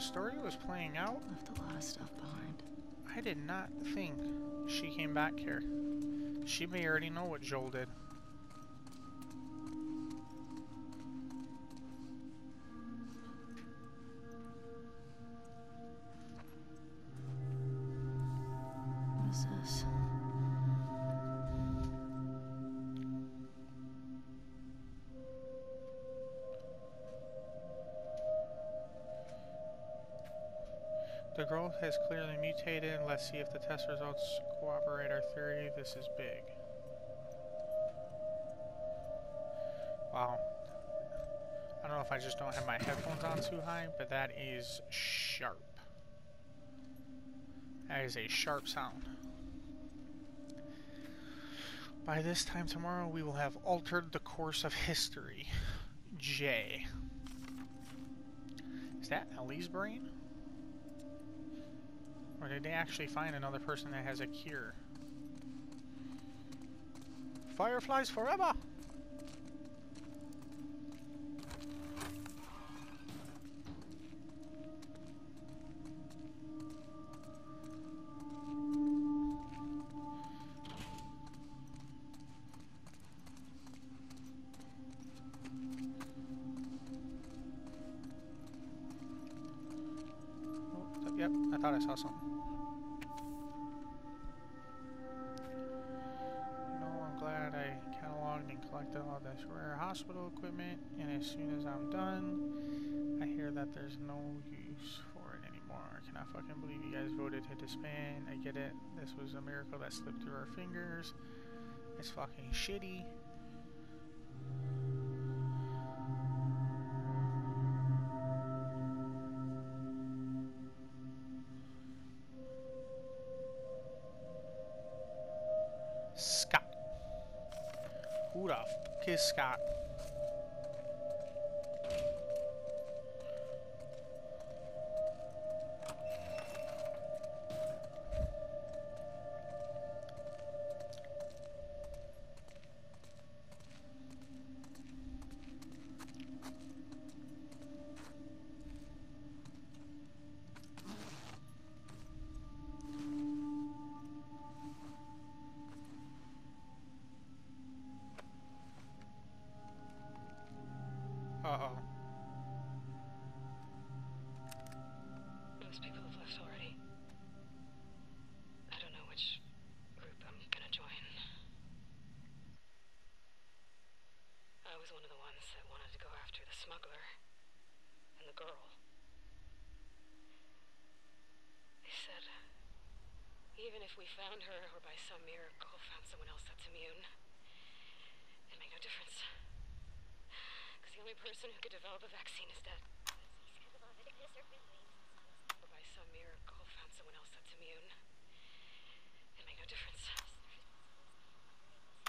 The story was playing out, Left a lot of stuff behind. I did not think she came back here. She may already know what Joel did. Let's see if the test results corroborate our theory. This is big. Wow. I don't know if I just don't have my headphones on too high, but that is sharp. That is a sharp sound. By this time tomorrow, we will have altered the course of history. J. Is that Ellie's brain? Or did they actually find another person that has a cure? Fireflies forever! Oh, yep, I thought I saw something. There's no use for it anymore. I cannot fucking believe you guys voted to disband. I get it. This was a miracle that slipped through our fingers. It's fucking shitty. Scott. Who the fuck is Scott? Found her or by some miracle found someone else that's immune, it made no difference. Because the only person who could develop a vaccine is dead. Or by some miracle found someone else that's immune. It made no difference.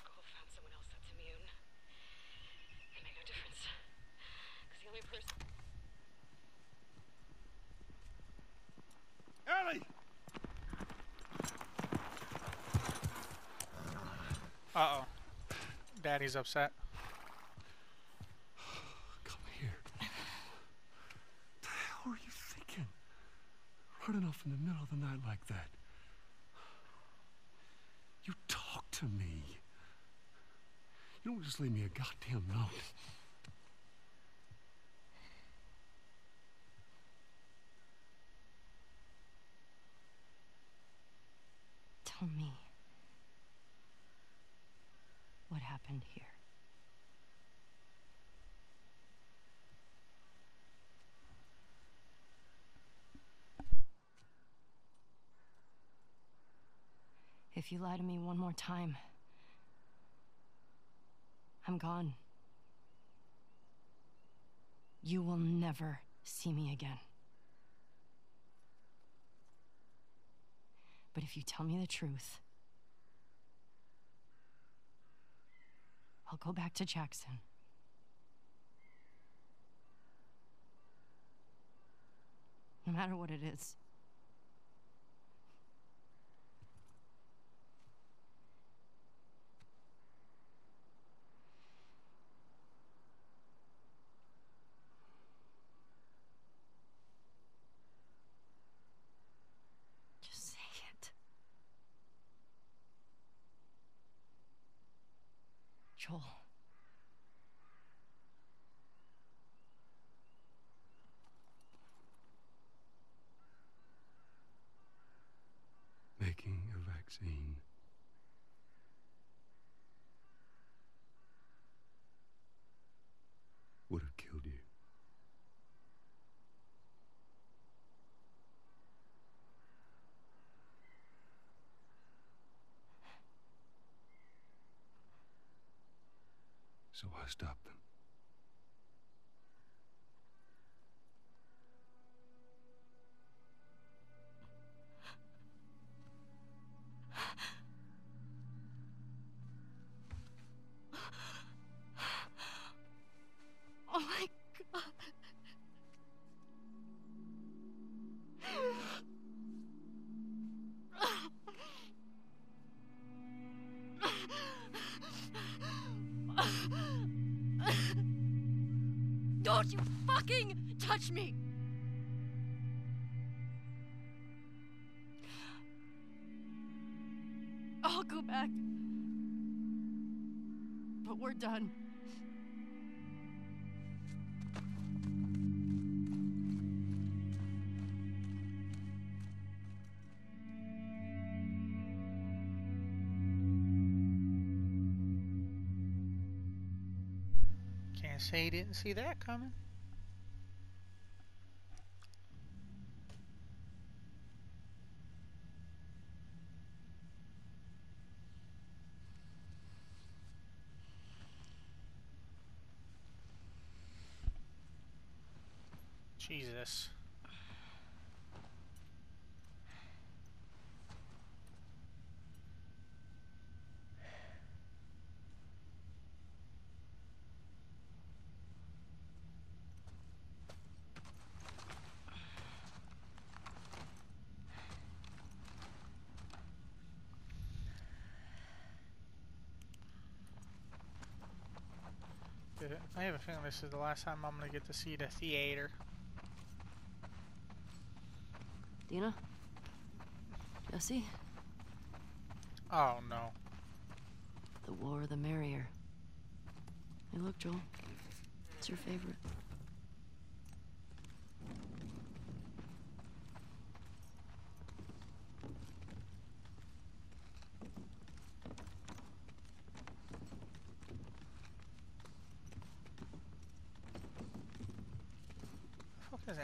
Found someone else that's immune. It made no difference. Because the only person. Ellie! Uh-oh. Daddy's upset. Come here. The hell were you thinking? Running off in the middle of the night like that. You talk to me. You don't just leave me a goddamn note. Tell me. What happened here? If you lie to me one more time, I'm gone. You will never see me again. But if you tell me the truth, I'll go back to Jackson. No matter what it is. Joel. Making a vaccine. Would have killed you. So I stopped say you didn't see that coming. Jesus. Have this is the last time I'm gonna get to see the theater. Dina? Jesse? Oh no. The war, the merrier. Hey, look, Joel. It's your favorite.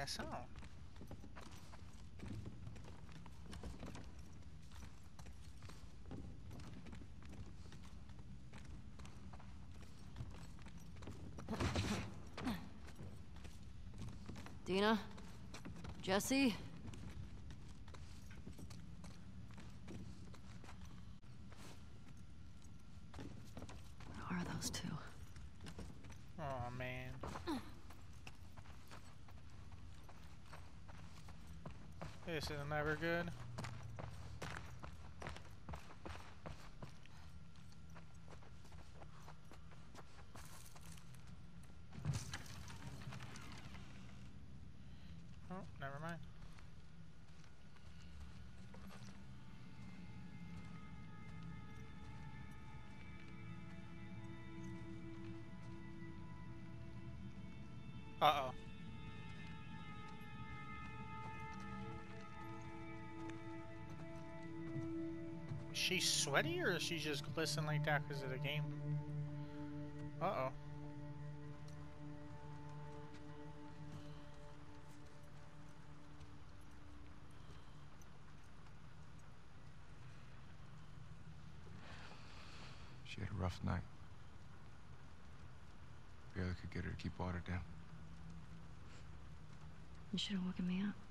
That sound? Dina? Jesse? Where are those two? Oh man. Is never good. She sweaty or is she just glistening like that because of the game? Uh-oh. She had a rough night. Barely could get her to keep water down. You should have woken me up.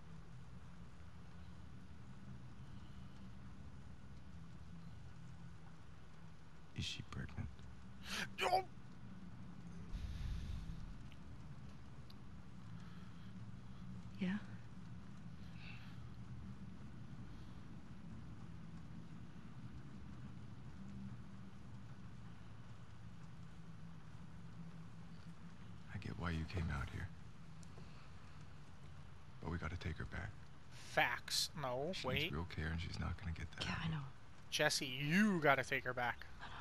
She wait. Needs real care, and she's not gonna get that. Yeah, I know. Jesse, you gotta take her back. I know.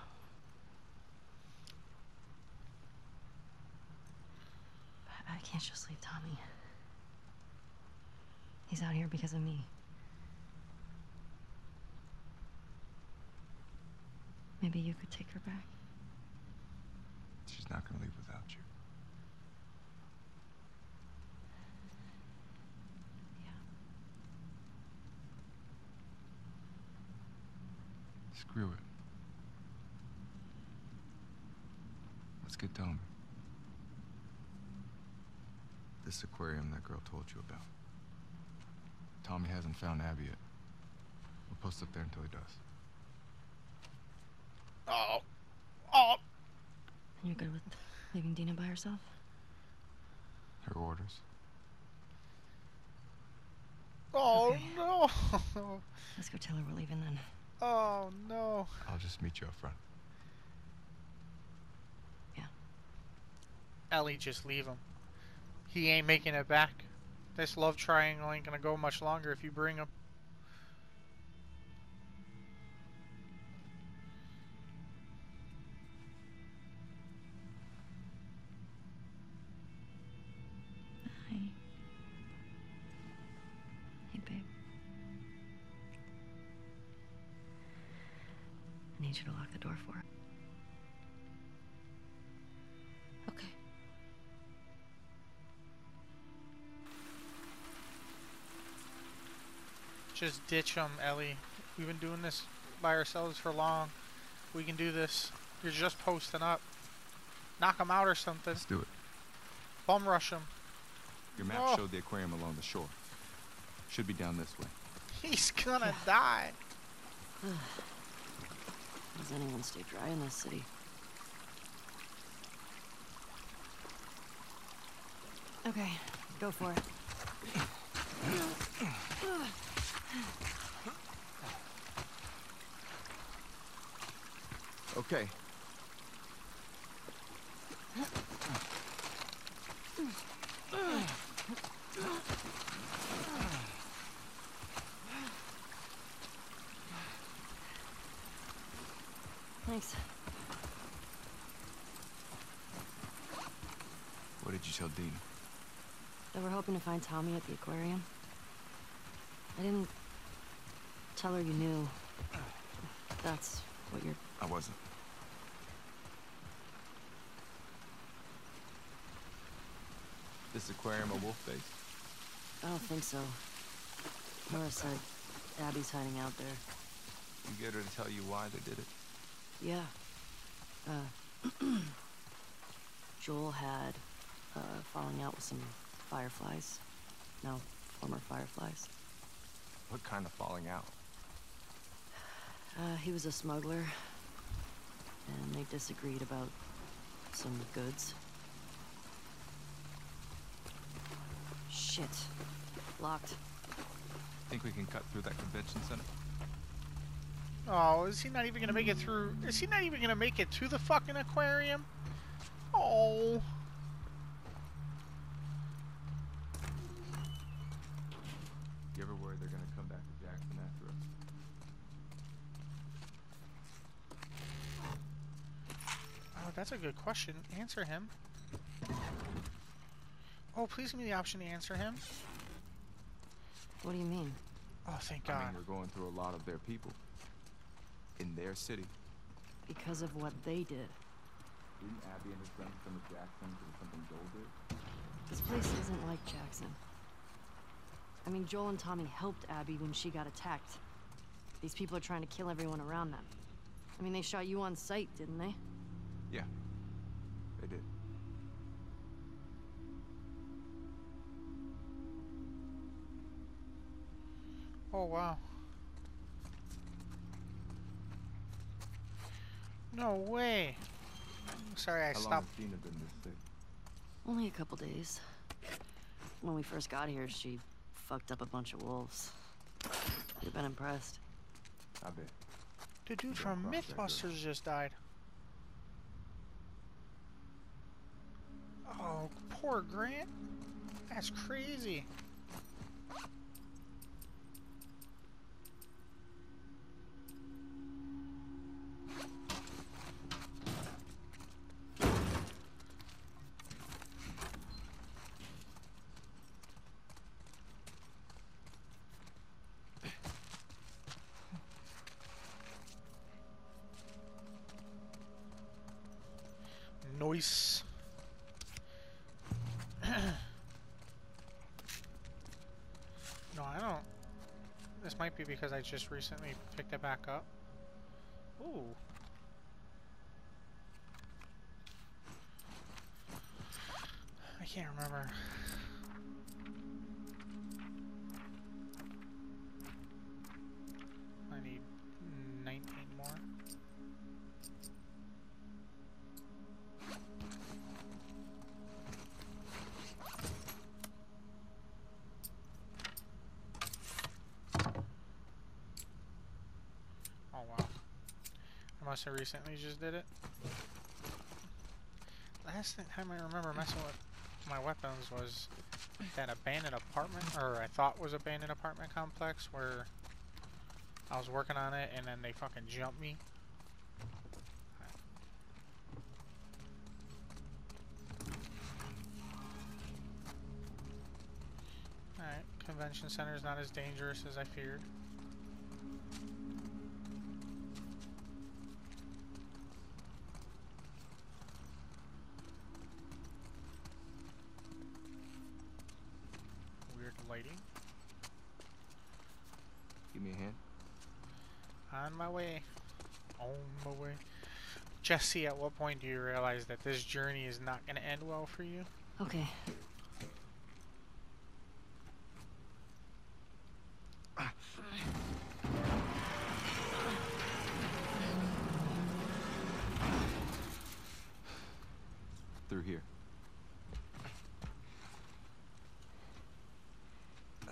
I can't just leave Tommy. He's out here because of me. Maybe you could take her back. She's not gonna leave without you. Screw it. Let's get Tommy. This aquarium that girl told you about. Tommy hasn't found Abby yet. We'll post up there until he does. Oh, oh, And you're good with leaving Dina by herself? Her orders. oh Okay. no! Let's go tell her we're leaving then. Oh no! I'll just meet you up front. Yeah. Ellie, just leave him. He ain't making it back. This love triangle ain't gonna go much longer if you bring him. Ditch him, Ellie. We've been doing this by ourselves for long. We can do this. You're just posting up. Knock him out or something. Let's do it. Bum rush him. Your map Oh. showed the aquarium along the shore. Should be down this way. He's gonna die. Does anyone stay dry in this city? Okay, go for it. Okay. Thanks. What did you tell Dean? That we're hoping to find Tommy at the aquarium. I didn't tell her you knew. That's what you're. I wasn't. This aquarium a wolf base? I don't think so. Nora said Abby's hiding out there. You get her to tell you why they did it? Yeah. Uh, Joel had uh, falling out with some fireflies. No, former fireflies. What kind of falling out? Uh, he was a smuggler, and they disagreed about some goods. Shit. Locked. Think we can cut through that convention center? Oh, is he not even gonna make it through? Is he not even gonna make it to the fucking aquarium? Oh. You ever worried they're gonna come back to Jackson after us? Oh, that's a good question. Answer him. Oh, please give me the option to answer him. What do you mean? Oh, thank I God. mean, we're going through a lot of their people. In their city. Because of what they did. Didn't Abby and his friends come to Jackson because of something Joel did? This place isn't like Jackson. I mean, Joel and Tommy helped Abby when she got attacked. These people are trying to kill everyone around them. I mean, they shot you on sight, didn't they? Yeah. They did. Oh, wow. No way. Sorry, I How long stopped. has Dina been this sick? Only a couple days. When we first got here, she fucked up a bunch of wolves. You've been impressed. I bet. The dude from Mythbusters just died. Oh, poor Grant. That's crazy. Because I just recently picked it back up. Ooh. I can't remember. Must have recently just did it. Last time I remember messing with my weapons was that abandoned apartment, or I thought was abandoned apartment complex where I was working on it and then they fucking jumped me. Alright, convention center is not as dangerous as I feared. Jesse, at what point do you realize that this journey is not going to end well for you? Okay. Through here.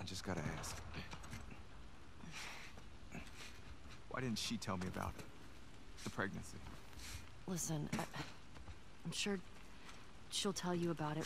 I just gotta ask. Why didn't she tell me about it? The pregnancy. Listen, I, I'm sure she'll tell you about it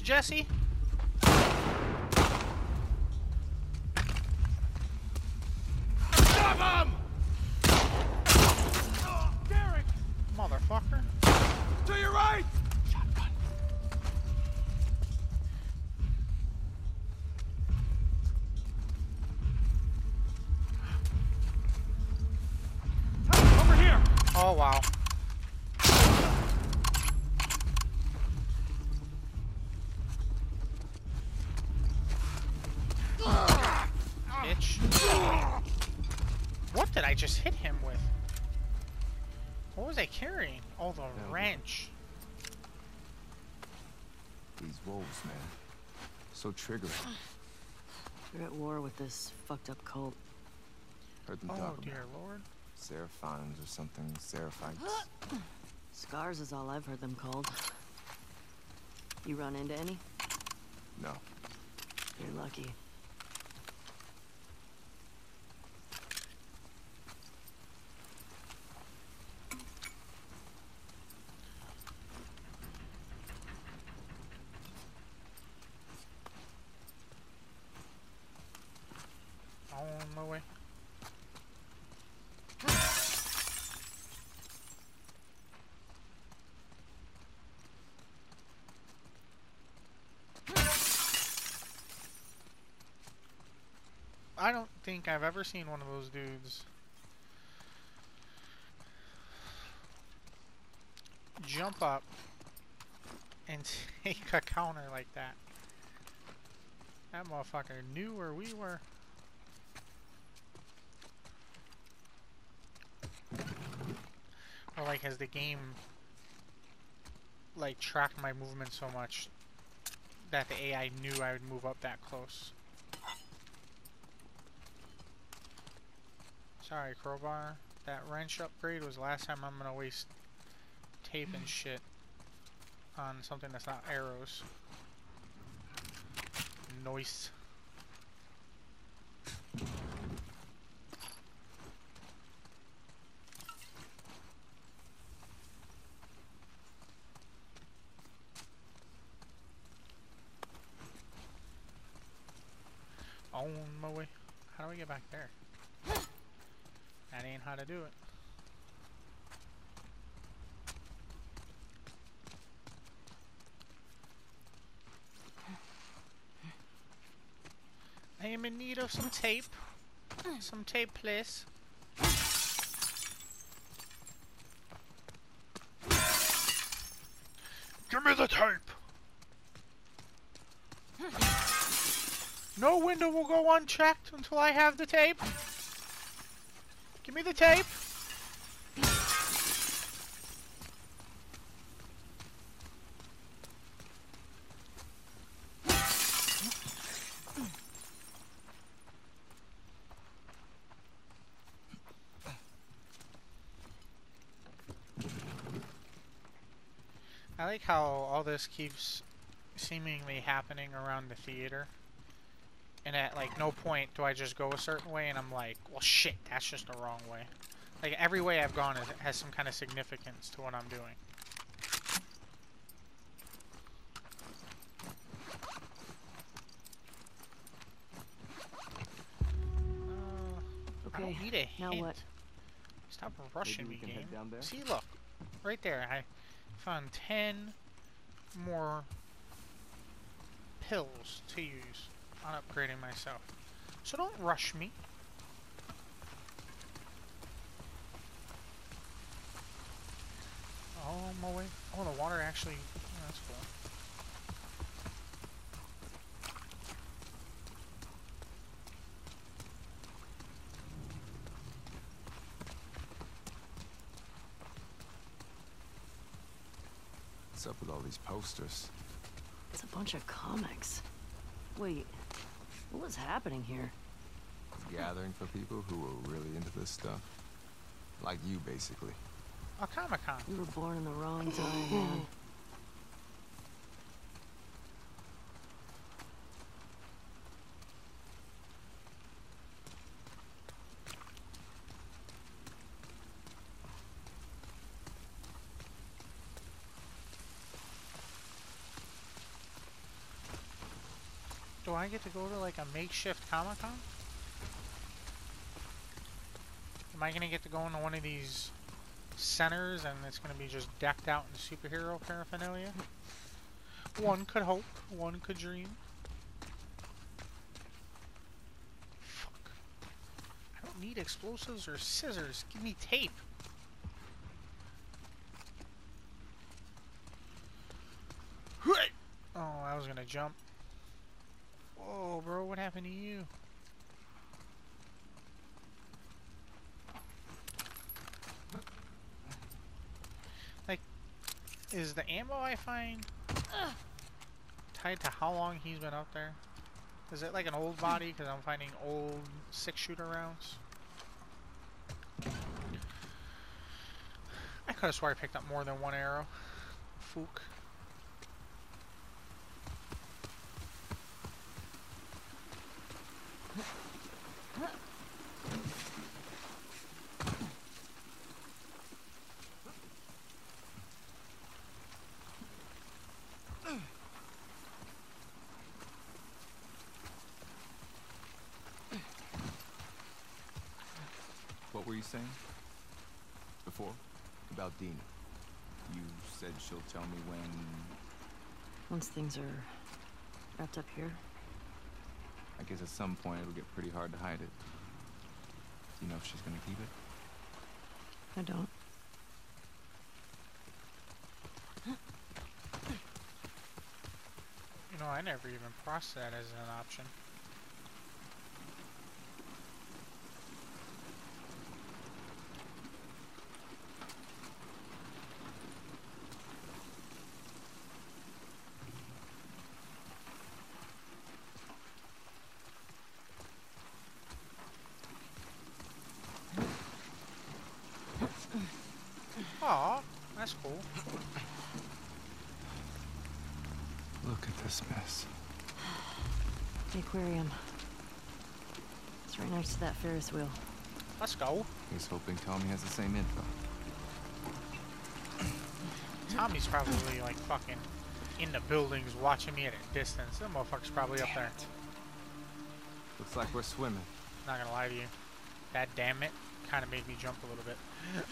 Jesse. So triggering. You're at war with this fucked up cult. Heard them Oh, talk about dear lord. Seraphons or something. Seraphites. Scars is all I've heard them called. You run into any? No. You're lucky. On my way. I don't think I've ever seen one of those dudes jump up and take a counter like that. That motherfucker knew where we were. Or like has the game like tracked my movement so much that the AI knew I would move up that close. Sorry, crowbar. That wrench upgrade was last time I'm gonna waste tape and shit on something that's not arrows. Noise. On my way. How do I get back there? How to do it. I am in need of some tape. Some tape, please. Give me the tape! No window will go unchecked until I have the tape. Give me the tape. I like how all this keeps seemingly happening around the theater. And at like no point do I just go a certain way and I'm like, well shit, that's just the wrong way. Like every way I've gone is, has some kind of significance to what I'm doing. Uh, I Okay, don't need a now hint. what? Stop rushing we me, can head game. down there? See, look, right there. I found ten more pills to use on upgrading myself. So don't rush me. Oh, my way. Oh, the water actually. Oh, that's cool. What's up with all these posters? It's a bunch of comics. Wait, what was happening here? Gathering for people who were really into this stuff. Like you, basically. A Comic Con. We were born in the wrong time, man. I get to go to like a makeshift Comic Con? Am I gonna get to go into one of these centers and it's gonna be just decked out in superhero paraphernalia? One could hope, one could dream. Fuck. I don't need explosives or scissors. Give me tape. Oh, I was gonna jump. Happened to you? Like, is the ammo I find tied to how long he's been up there? Is it like an old body? Because I'm finding old six-shooter rounds. I could have swore I picked up more than one arrow. Fook. What were you saying? Before? About Dina. You said she'll tell me when... Once things are wrapped up here, I guess at some point it'll get pretty hard to hide it. Do you know if she's gonna keep it? I don't. You know, I never even processed that as an option. Aw, that's cool. Look at this mess. The aquarium. It's right next to that Ferris wheel. Let's go. He's hoping Tommy has the same info. Tommy's probably like fucking in the buildings watching me at a distance. That motherfucker's probably up there. Looks like we're swimming. Not gonna lie to you. That damn it kind of made me jump a little bit.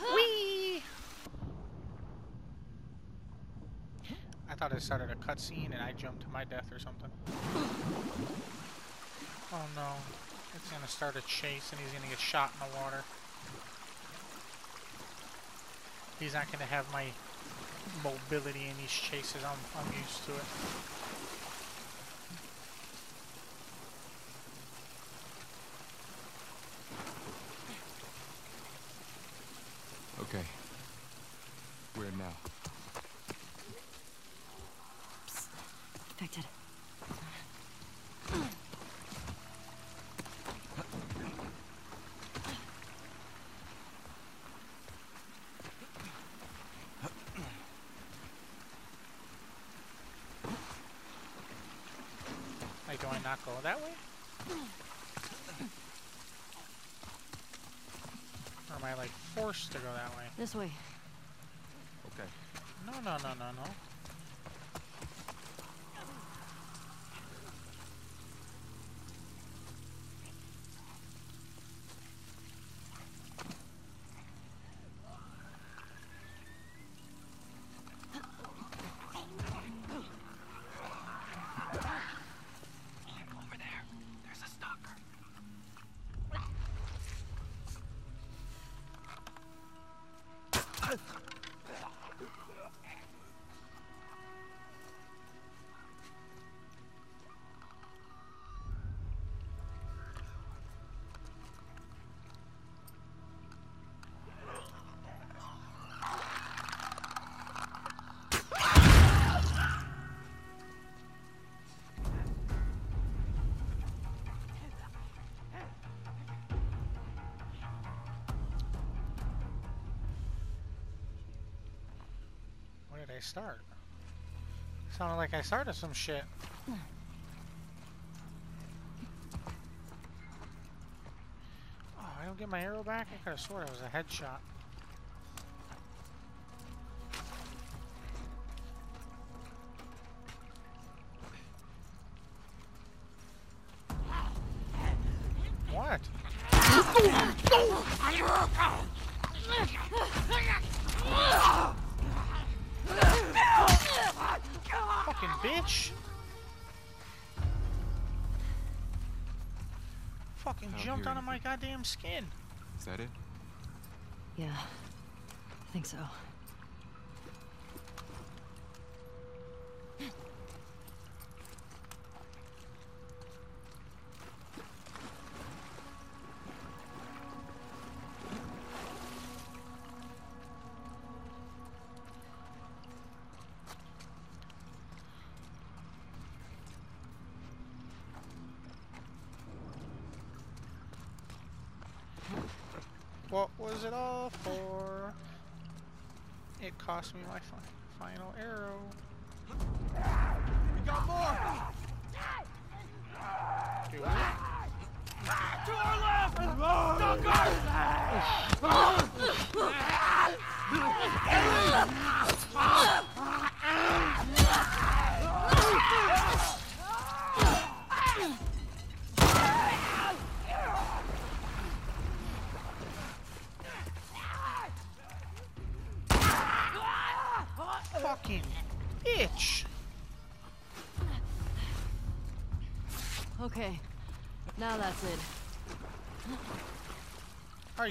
Whee! I thought it started a cutscene and I jumped to my death or something. Oh no. It's gonna start a chase and he's gonna get shot in the water. He's not gonna have my mobility in these chases. I'm, I'm used to it. Okay. Where now? Infected. Like, do I not go that way? Or am I like forced to go that way? This way. I start? Sounded like I started some shit. Oh, I don't get my arrow back? I could have sworn it was a headshot. Jumped hear onto my goddamn skin. Is that it? Yeah. I think so. Cost me my fi final arrow.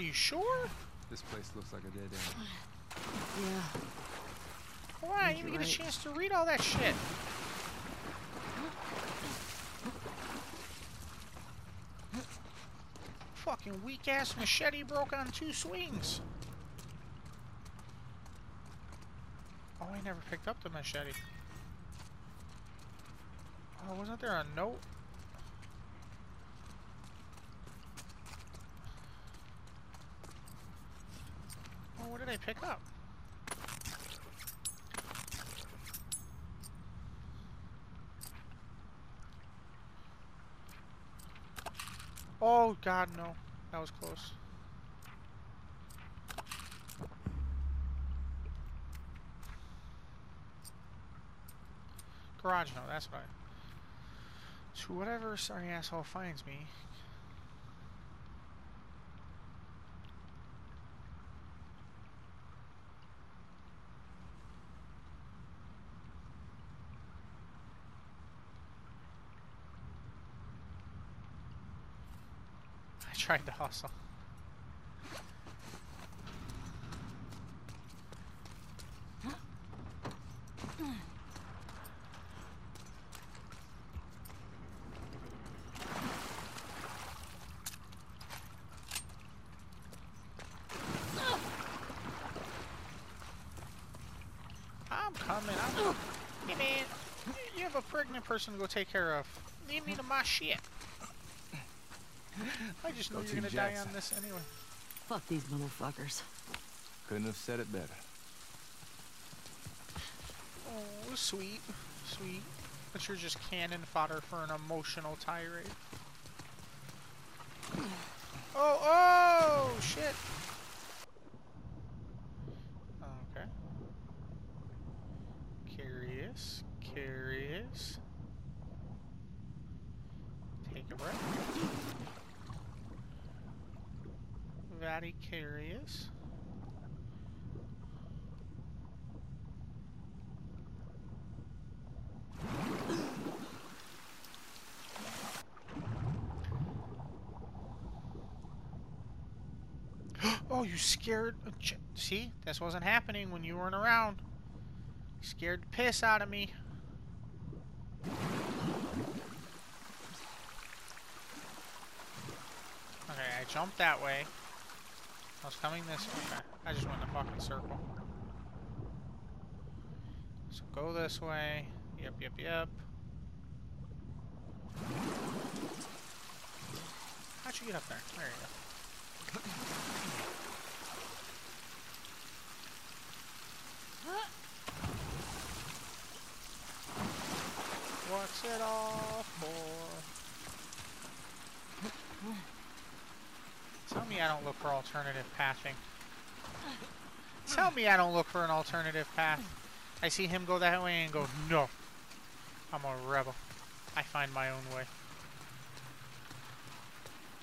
You sure? This place looks like a dead end. Yeah. Why? I didn't even you're get a chance to read all that shit. Fucking weak ass machete broke on two swings. Oh, I never picked up the machete. Oh, wasn't there a note? Oh, what did I pick up? Oh god, no. That was close. Garage, no, that's what I... So whatever sorry asshole finds me... Tried to hustle. I'm coming. I'm. You have a pregnant person to go take care of. Leave me to my shit. I just know Go you're gonna die Jackson. on this anyway. Fuck these motherfuckers. Couldn't have said it better. Oh, sweet, sweet. But you're just cannon fodder for an emotional tirade. Oh, oh, shit. Okay. Curious, curious. Take a breath. Very curious. Oh, you scared. See, this wasn't happening when you weren't around. You scared the piss out of me. Okay, I jumped that way. I was coming this way. Okay, I just went in a fucking circle. So go this way. Yep, yep, yep. How'd you get up there? There you go. What's it all for? Tell me I don't look for alternative pathing. Tell me I don't look for an alternative path. I see him go that way and go, no. I'm a rebel. I find my own way.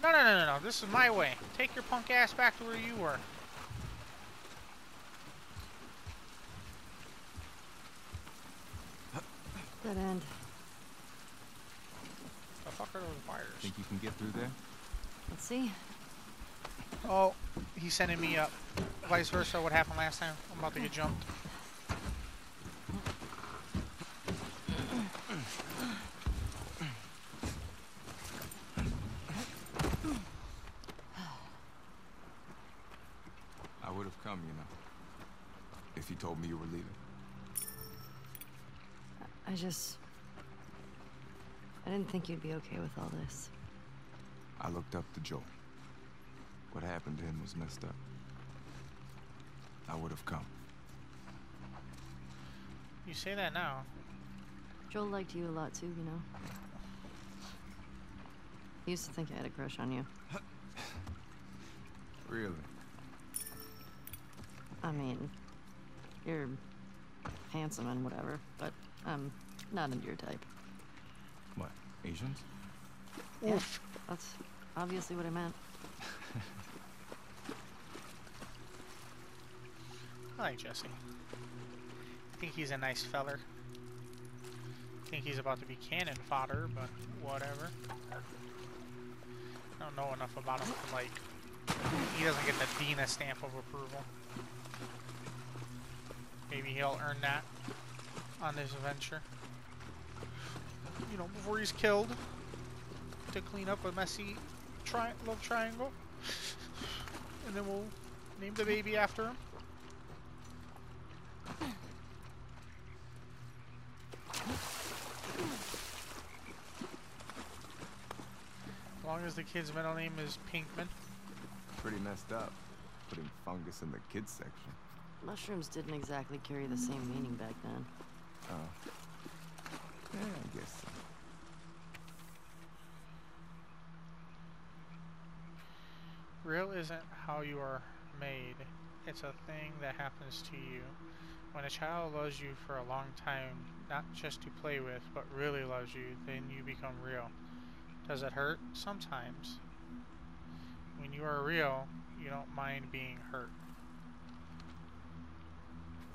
No, no, no, no, no. This is my way. Take your punk ass back to where you were. Dead end. The fuck are those wires? Think you can get through there? Let's see. Oh, he's sending me up. Vice versa, what happened last time? I'm about to get jumped. I would have come, you know. If you told me you were leaving. I just... I didn't think you'd be okay with all this. I looked up to Joel. What happened to him was messed up. I would have come. You say that now. Joel liked you a lot too, you know? He used to think I had a crush on you. Really? I mean, you're handsome and whatever, but I'm not into your type. What? Asians? Yeah, that's obviously what I meant. I like Jesse. I think he's a nice feller. I think he's about to be cannon fodder, but whatever. I don't know enough about him to like. He doesn't get the Dina stamp of approval. Maybe he'll earn that on this adventure. You know, before he's killed to clean up a messy tri- love triangle, and then we'll name the baby after him. As long as the kid's middle name is Pinkman. Pretty messed up. Putting fungus in the kids section. Mushrooms didn't exactly carry the same meaning back then. Oh. Yeah, I guess so. Real isn't how you are made, it's a thing that happens to you. When a child loves you for a long time, not just to play with, but really loves you, then you become real. Does it hurt? Sometimes. When you are real, you don't mind being hurt.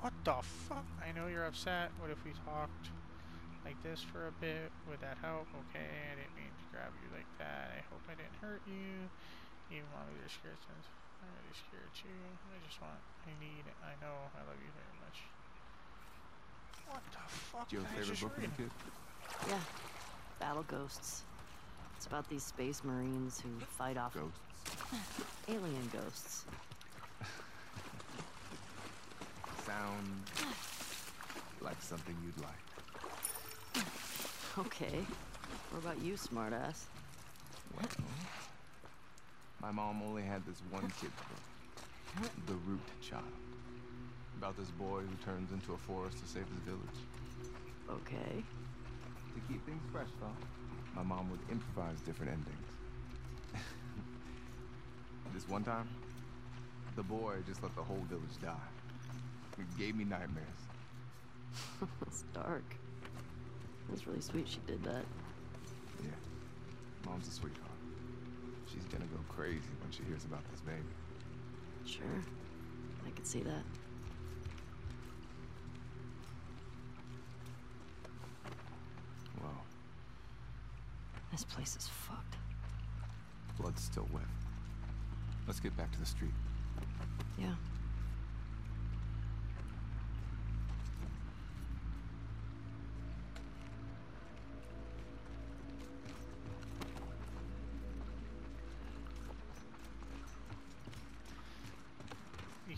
What the fuck? I know you're upset. What if we talked like this for a bit? Would that help? Okay, I didn't mean to grab you like that. I hope I didn't hurt you. Even while we were scared since I'm really scared too. I just want, I need, I know, I love you very much. What the fuck? Do you have a favorite book when read? a kid? Yeah. Battle Ghosts. It's about these space marines who fight off Ghosts. alien ghosts. Sound like something you'd like. Okay. What about you, smartass? Well, my mom only had this one kid, The Root Child, about this boy who turns into a forest to save his village. Okay. To keep things fresh, though, my mom would improvise different endings. this one time, the boy just let the whole village die. It gave me nightmares. That's dark. That's really sweet she did that. Yeah, mom's a sweetheart. She's gonna go crazy when she hears about this baby. Sure. I could see that. Well, This place is fucked. blood's still wet. Let's get back to the street. Yeah.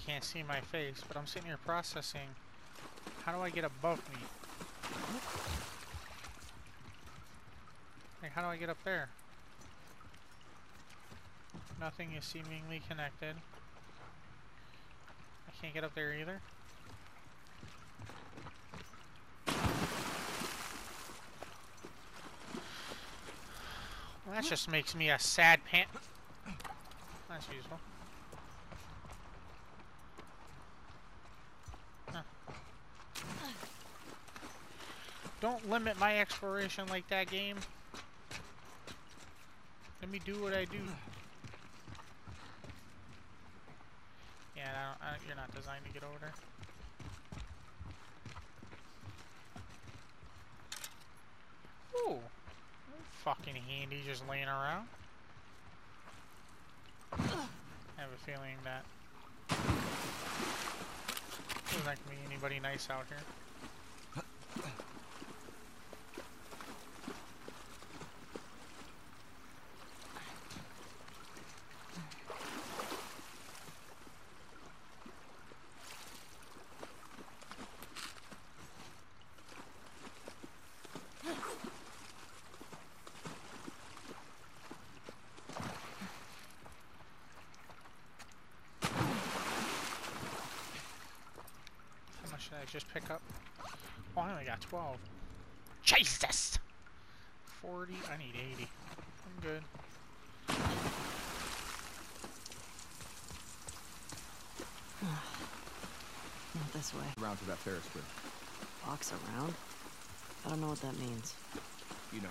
Can't see my face, but I'm sitting here processing. How do I get above me? Like, how do I get up there? Nothing is seemingly connected. I can't get up there either. Well, that just makes me a sad pant. That's useful. Don't limit my exploration like that, game. Let me do what I do. Yeah, I don't, I, you're not designed to get over there. Ooh, fucking handy, just laying around. I have a feeling that there's not gonna be anybody nice out here. How much did I just pick up? Oh, I only got 12. Jesus! 40, I need 80. I'm good. Not this way. Around to that Ferris wheel. Box around? I don't know what that means. You know,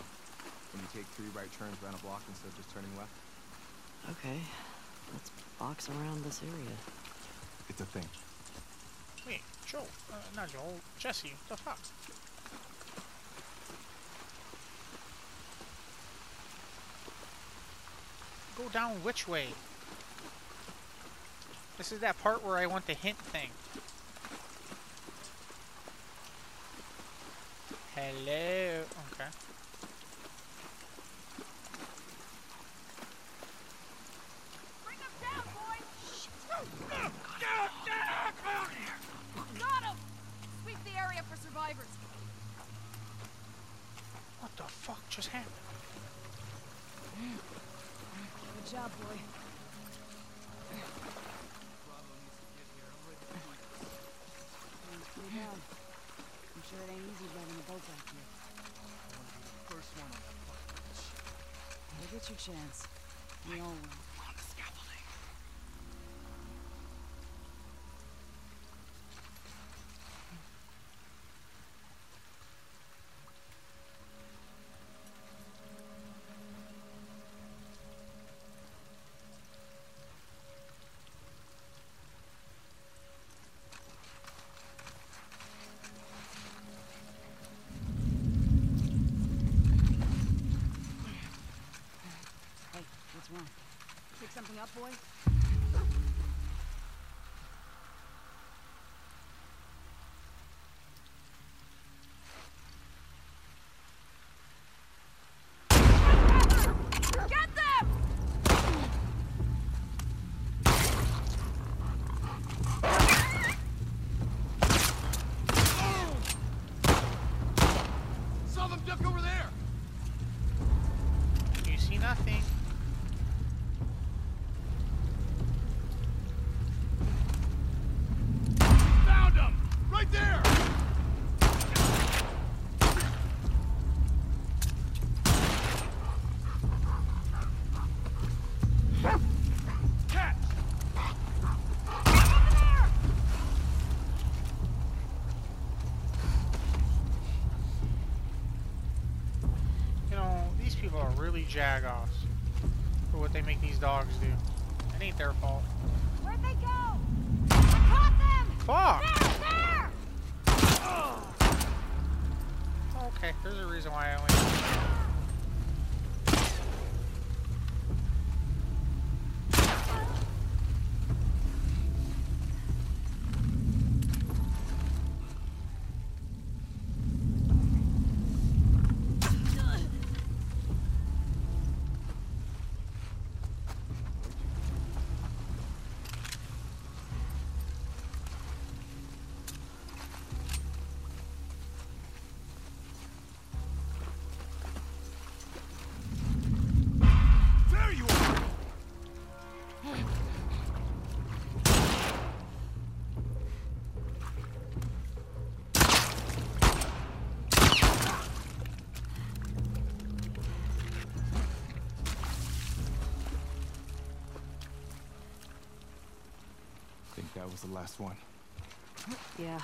when you take three right turns around a block instead of just turning left. Okay. Let's box around this area. It's a thing. Joel. Uh, not Joel. Jesse. The fuck? Go down which way? This is that part where I want the hint thing. Hello. People jagoffs for what they make these dogs do. It ain't their fault. Think that was the last one. Yeah.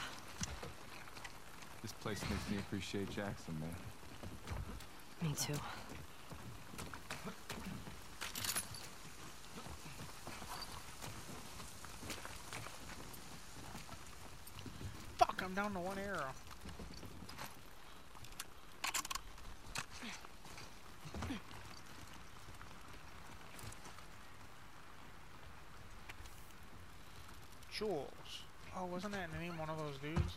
This place makes me appreciate Jackson, man. Me too. Fuck, I'm down to one arrow. Jules. Oh, wasn't that name one of those dudes?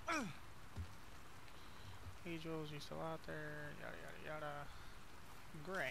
Hey Jules, you still out there? Yada yada yada. Gray.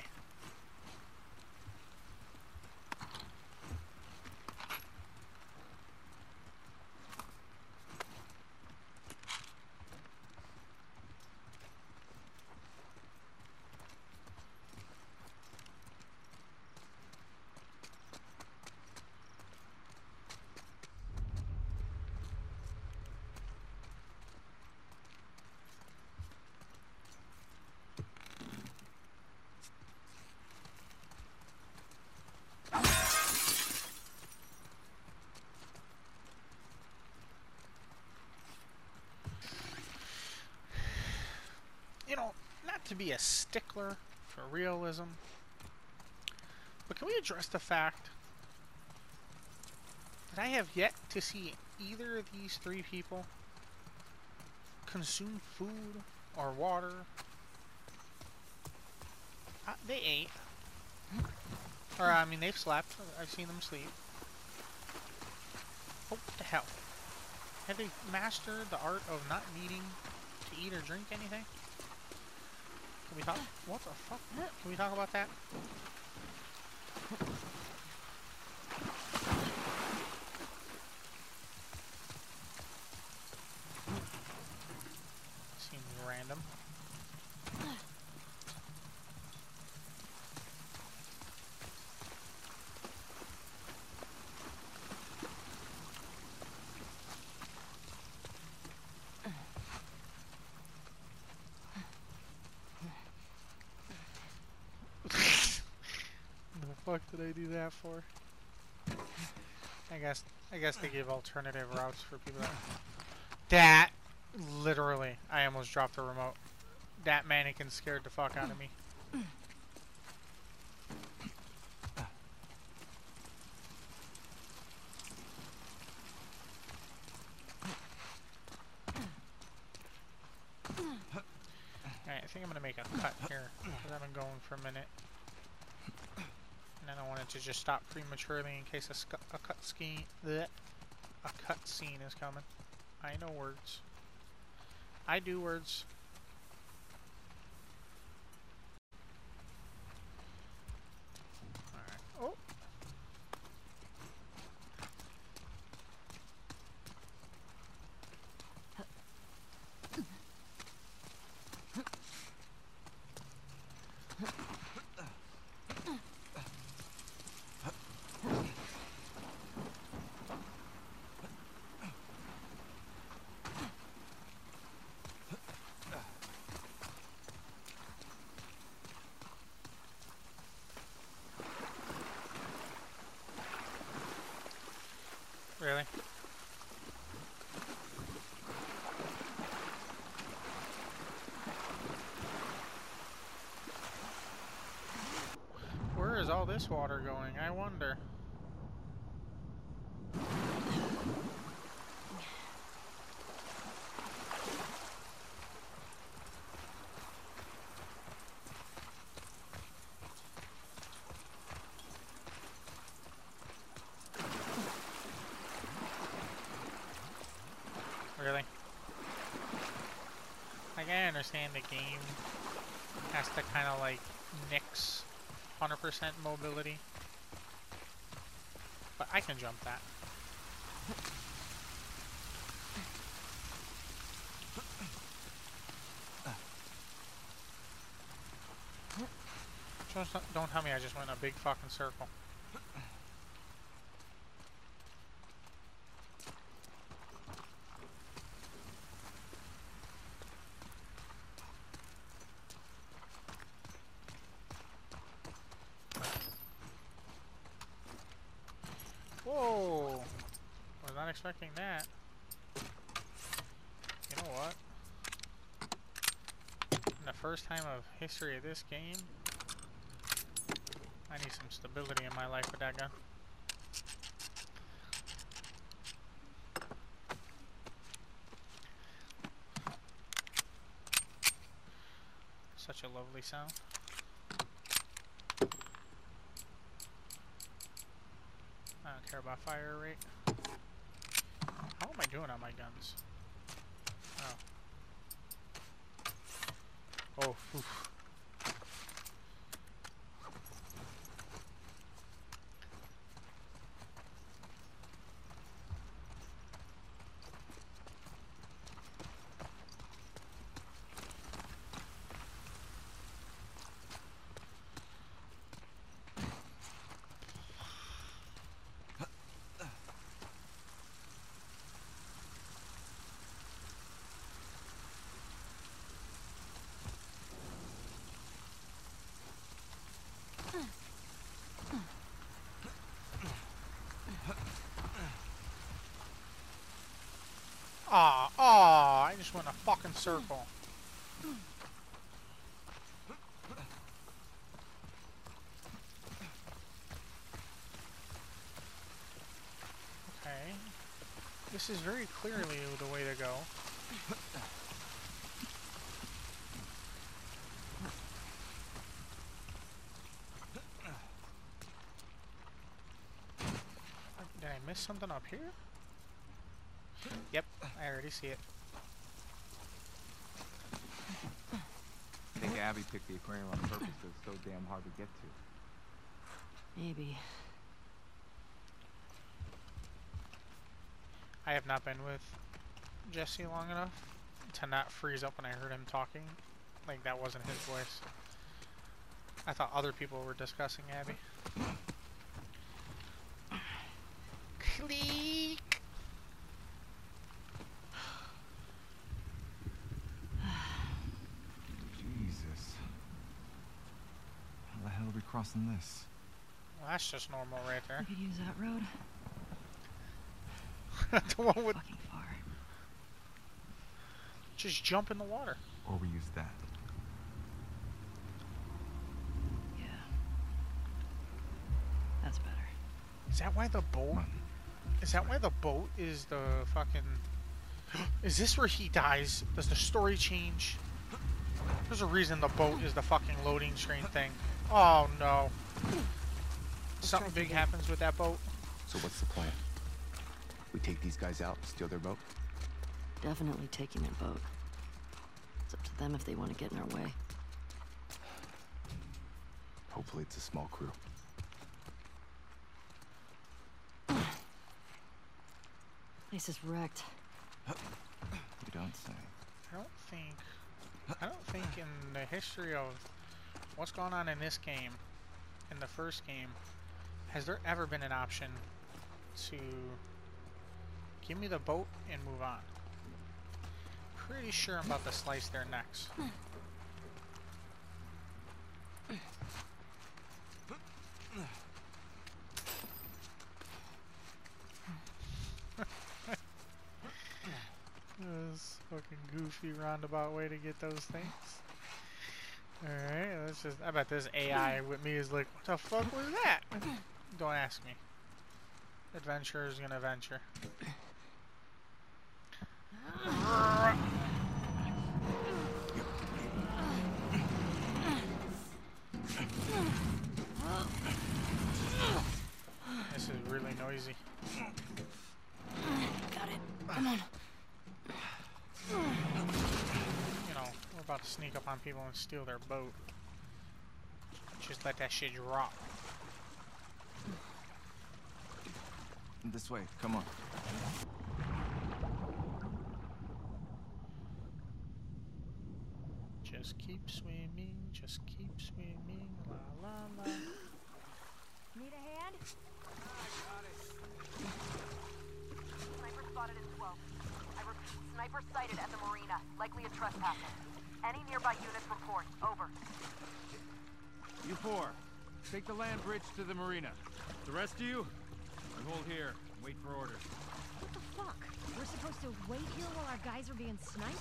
you know, not to be a stickler for realism, but can we address the fact that I have yet to see either of these three people consume food or water? Uh, they ate. Or, I mean, they've slept. I've seen them sleep. Oh, what the hell? Have they mastered the art of not needing to eat or drink anything? Can we talk? What the fuck? Can we talk about that? Seems random. the fuck did I do that for? I guess I guess they give alternative routes for people that literally I almost dropped the remote. That mannequin scared the fuck out of me. Alright, I think I'm gonna make a cut here, because I've been going for a minute. And then I wanted to just stop prematurely in case a, a cut ski bleh, a cut scene is coming. I know words. I do words. Alright. Oh! Really? Where is water going? I wonder. Really? Like, I understand the game has to kind of like nix 100% mobility. But I can jump that. Just don't- tell me I just went in a big fucking circle. Whoa! Was not expecting that. You know what? In the first time of history of this game, I need some stability in my life with that gun. Such a lovely sound. I don't care about fire rate. How am I doing on my guns? Oh. Oh, oof. Aw, aw, I just went a fucking circle. Okay. This is very clearly the way to go. Did I miss something up here? Yep, I already see it. I think Abby picked the aquarium on purpose because it's so damn hard to get to. Maybe. I have not been with Jesse long enough to not freeze up when I heard him talking. Like that wasn't his voice. I thought other people were discussing Abby. Click. Jesus. How the hell are we crossing this? Well, that's just normal right We there. could use that road. the one with Fucking far. just jump in the water. Or we use that. Yeah. That's better. Is that why the boat? Is that why the boat is the fucking? Is this where he dies? Does the story change? There's a reason the boat is the fucking loading screen thing. Oh no. something big happens with that boat. So what's the plan? We take these guys out, steal their boat? Definitely taking their boat. It's up to them if they want to get in our way. Hopefully it's a small crew. Place is wrecked. You don't say. I don't think. I don't think in the history of what's going on in this game, in the first game, has there ever been an option to give me the boat and move on. Pretty sure I'm about to slice their necks. this fucking goofy roundabout way to get those things. Alright, let's just. I bet this AI with me is like, what the fuck was that? Don't ask me. Adventure is gonna venture. This is really noisy. Got it. Come on. About to sneak up on people and steal their boat. Just let that shit drop. This way, come on. Just keep swimming, just keep swimming, la la la. Need a hand? Sniper spotted in 12. I repeat, sniper sighted at the marina, likely a trespasser. Any nearby units report. Over. You four, take the land bridge to the marina. The rest of you, you hold here and wait for orders. What the fuck? We're supposed to wait here while our guys are being sniped?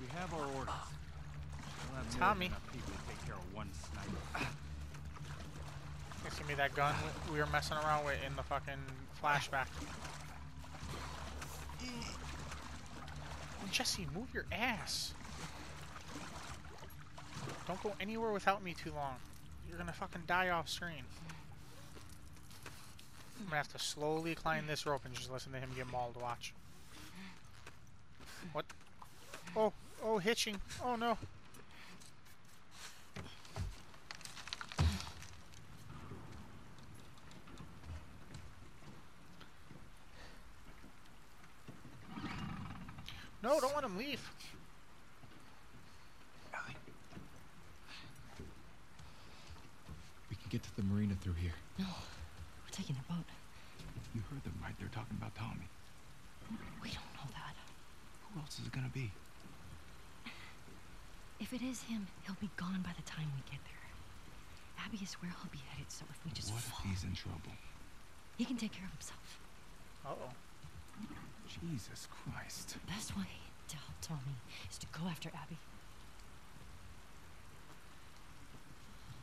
We have our orders. We'll have Tommy. enough people to take care of one sniper. Guess give me that gun we were messing around with in the fucking flashback. Jesse, move your ass. Don't go anywhere without me too long. You're gonna fucking die off screen. I'm gonna have to slowly climb this rope and just listen to him get mauled. Watch. What? Oh, oh, hitching. Oh no. No, don't let him leave. Ellie. We can get to the marina through here. No, we're taking their boat. You heard them, right? They're talking about Tommy. We don't know that. Who else is it gonna be? If it is him, he'll be gone by the time we get there. Abby is where he'll be headed, so if we just what if he's in trouble? he can take care of himself. Uh-oh. Jesus Christ. The best way to help Tommy is to go after Abby.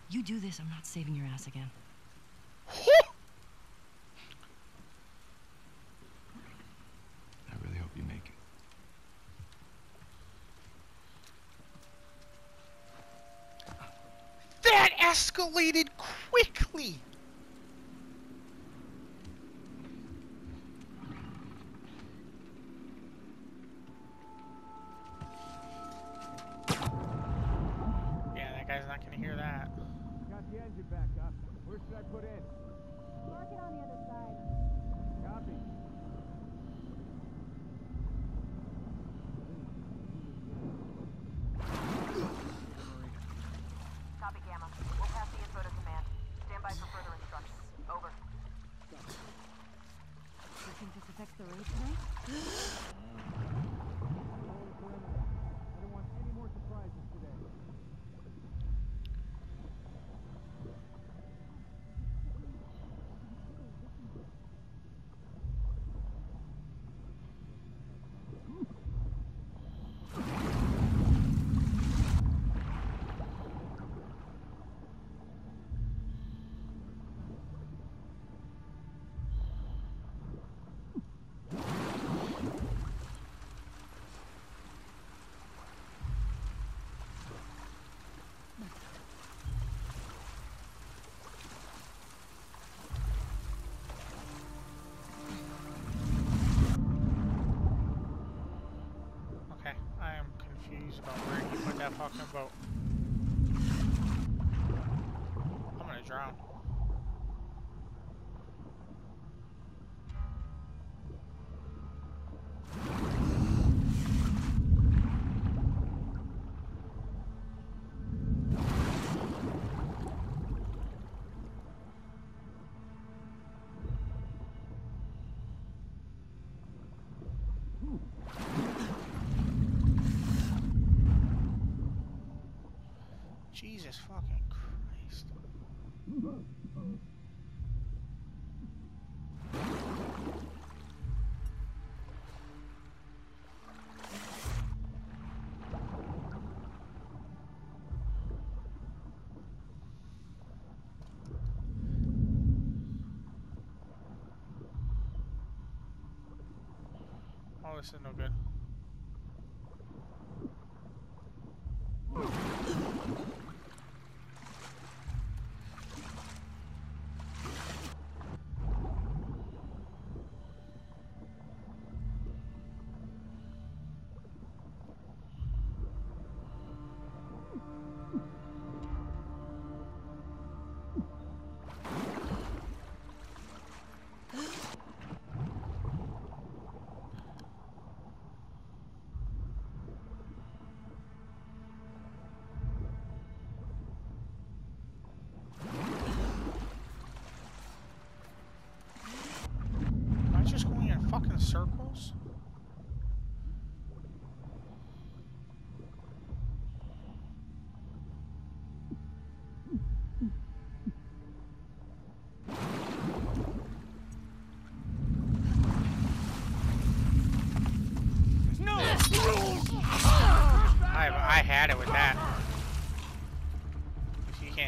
You do this, I'm not saving your ass again. I really hope you make it. That escalated quickly. talking about Jesus fucking Christ. Oh, this is no good.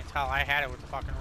tell I had it with the fucking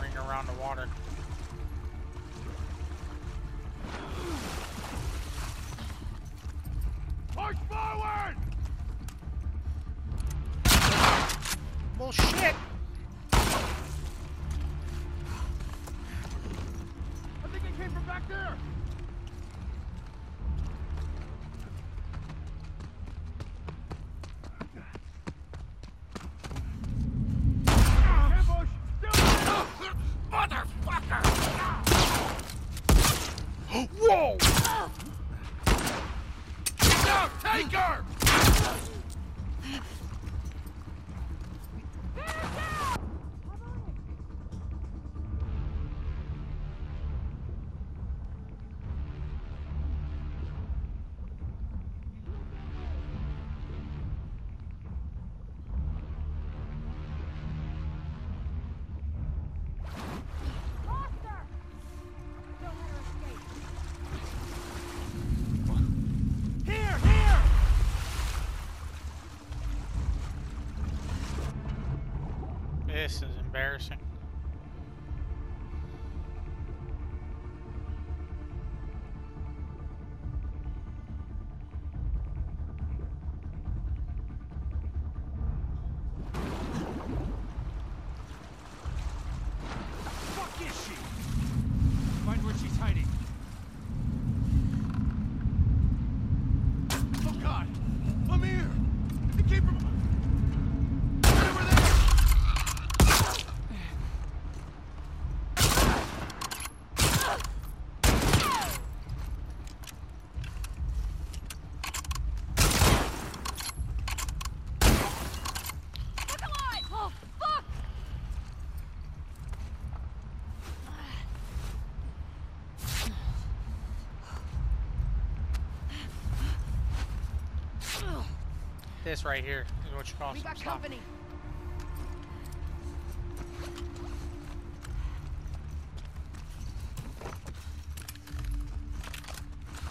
This right here is what you call We got stop. company.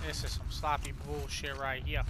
This is some sloppy bullshit right here.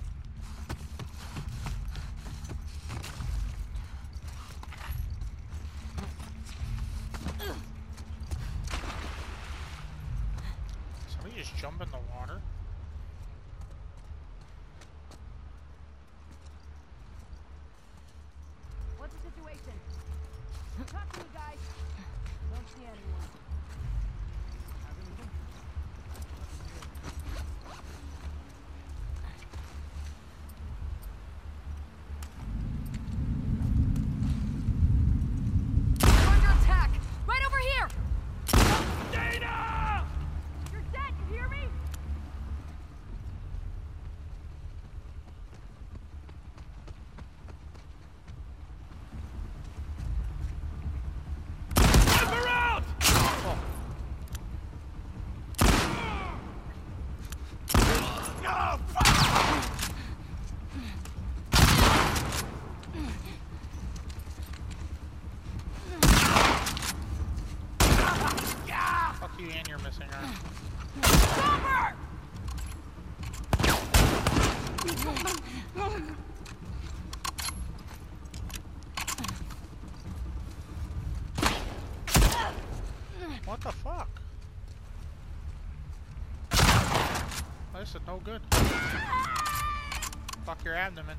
Your abdomen.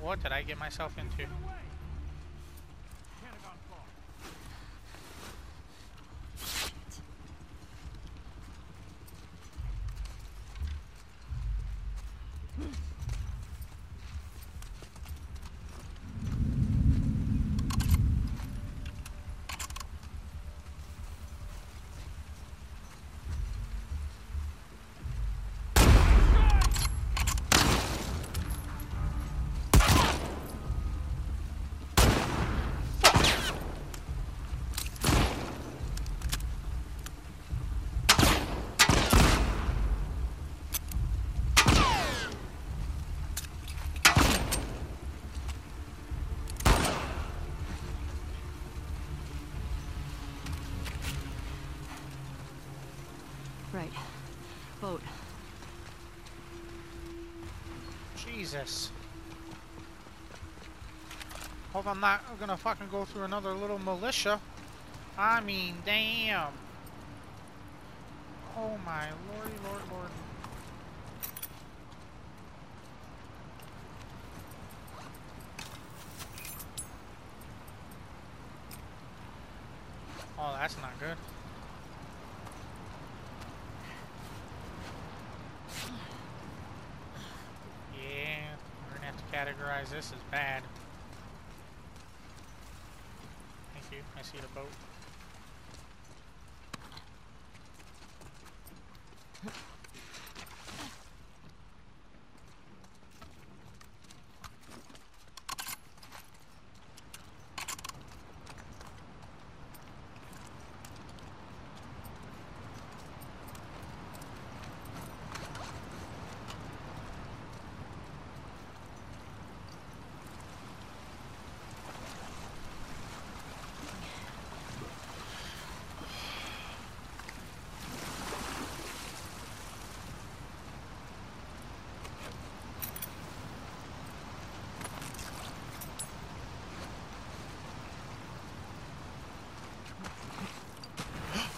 What did I get myself into? Right. Boat. Jesus. Hope I'm not gonna fucking go through another little militia. I mean, damn. Oh my lordy lord lord. Oh, that's not good. Yeah, we're gonna have to categorize this as bad. Thank you. I see the boat.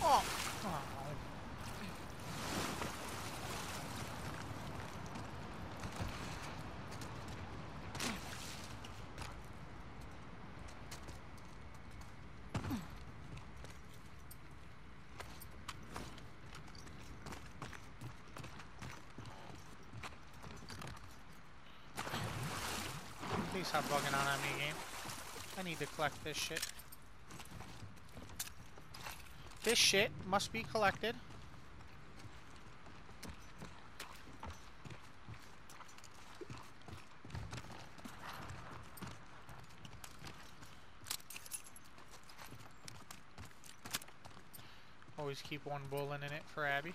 Oh. oh. Please stop bugging out on me, game. I need to collect this shit. This shit must be collected. Always keep one bullet in it for Abby.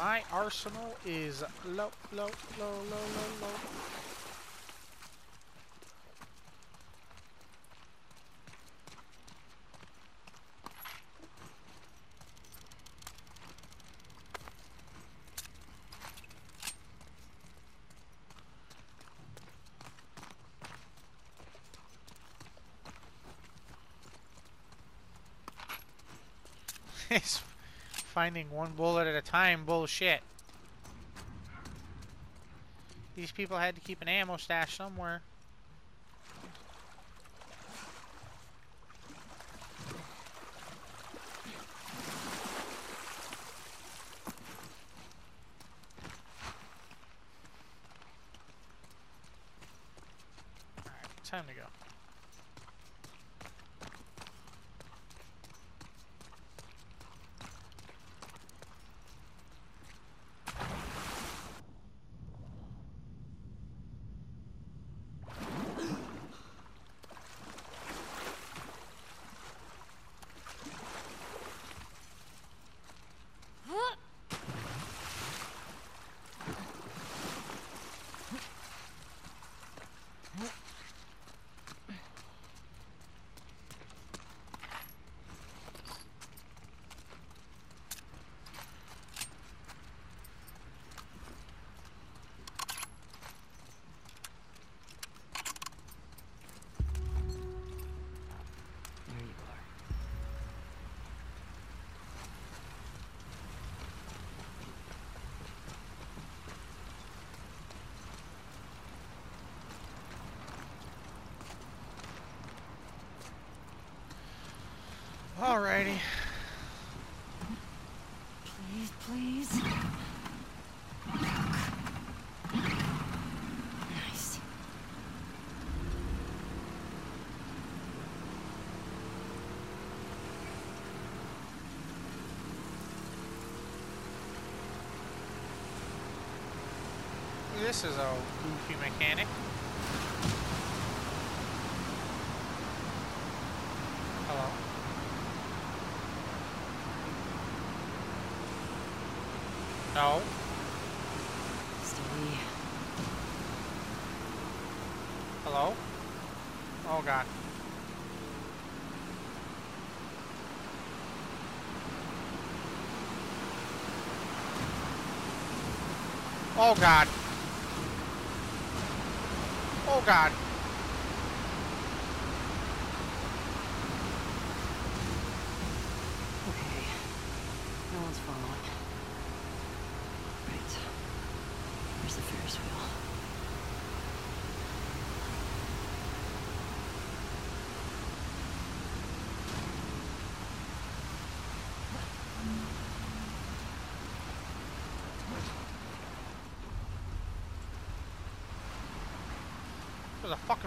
My arsenal is low, low, low, low, low, low. It's finding one bullet at a time bullshit. These people had to keep an ammo stash somewhere. Alrighty. Please, please. Nice. This is a goofy mechanic. Hello. No. Steady. Hello? Oh god. Oh god. Oh god. Okay. No one's following. Right. Where's the Ferris wheel?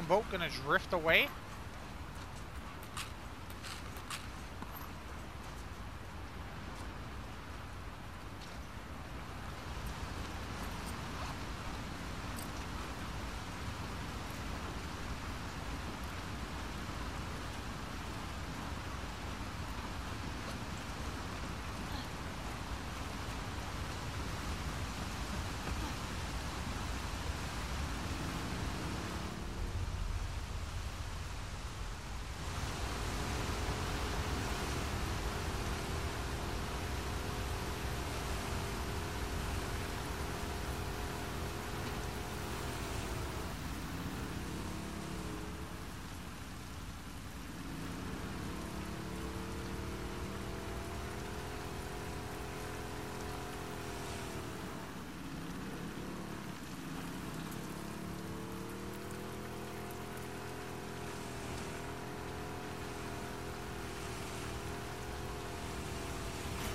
Fucking boat gonna drift away?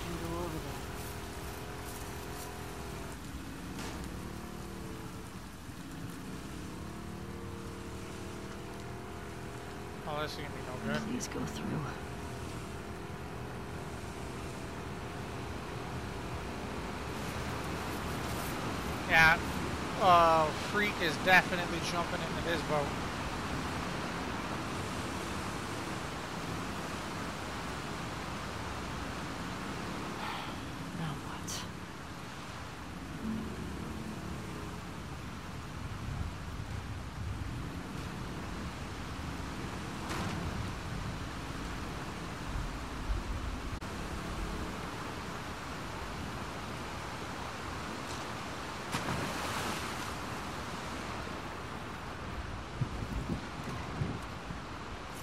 Can go over there. Oh, this is gonna be no good. Please go through. Yeah, uh, Freak is definitely jumping into this boat. Now what?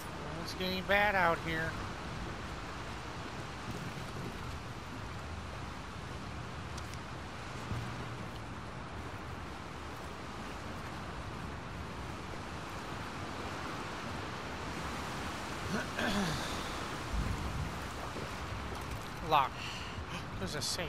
Well, It's getting bad out here. Lock. There's a safe.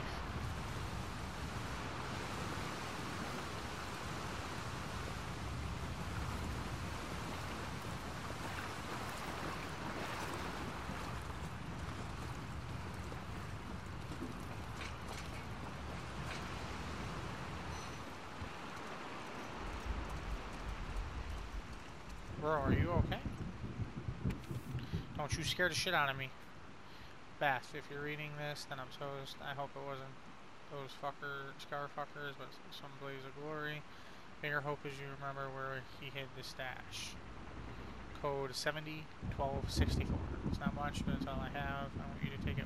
Bro, are you okay? Don't you scare the shit out of me. Beth, if you're reading this, then I'm toast. I hope it wasn't those fucker, scar fuckers, but some blaze of glory. Bigger hope is you remember where he hid the stash. Code 701264. It's not much, but it's all I have. I want you to take it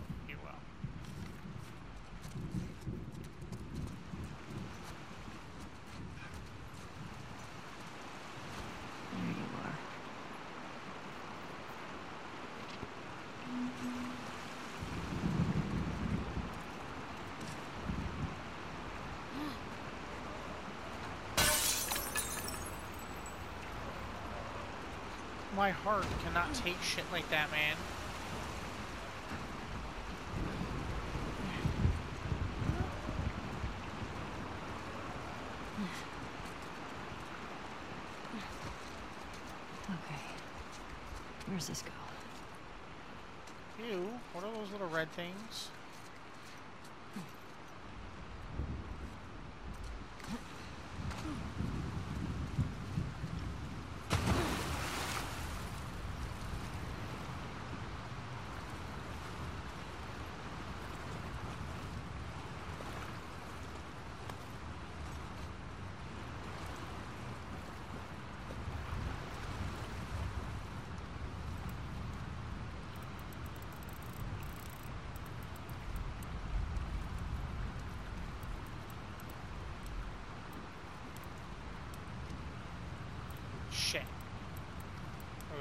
my heart cannot take shit like that, man. Okay. Where's this go? Ew, what are those little red things?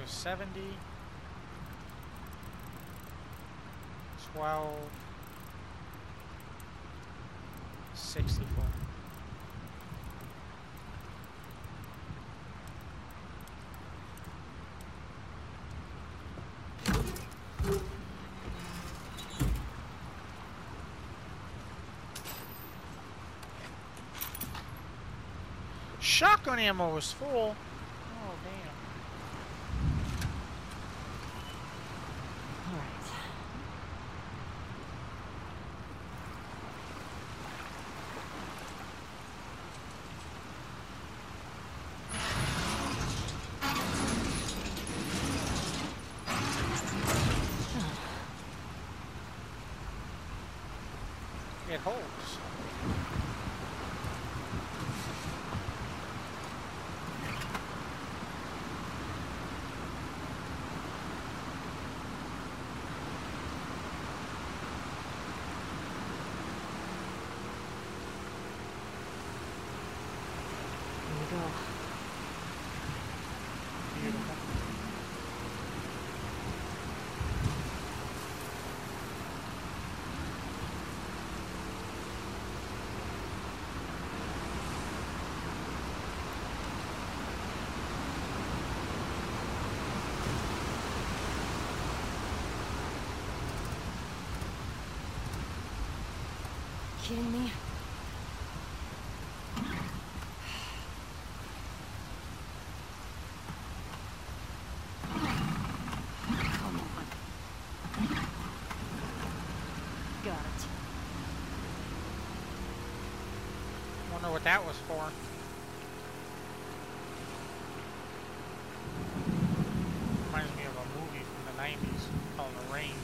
Was 70. 12. 64. Shotgun ammo was full. Oh, damn. All right. It holds. Here we go. Beautiful. Kidding me? Wonder what that was for. Reminds me of a movie from the 90s called The Rain.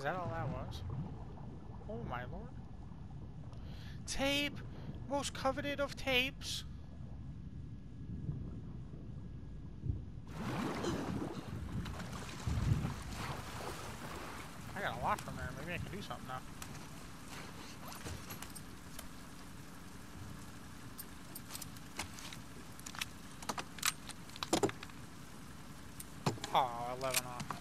Is that all that was? Oh my lord. Tape! Most coveted of tapes! I got a lot from there. Maybe I can do something now. Oh, 11 off.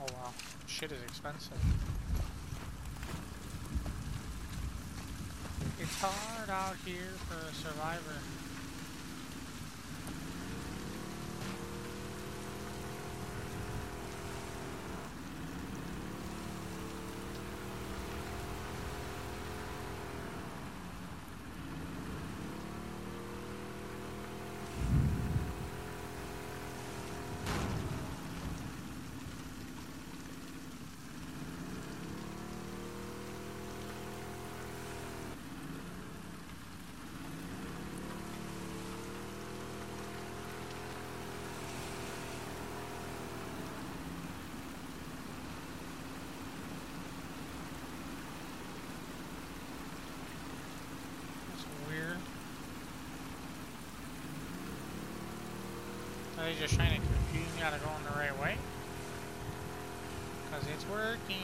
Oh wow, shit is expensive. It's hard out here for a survivor. They just trying to confuse me out of going the right way? Because it's working.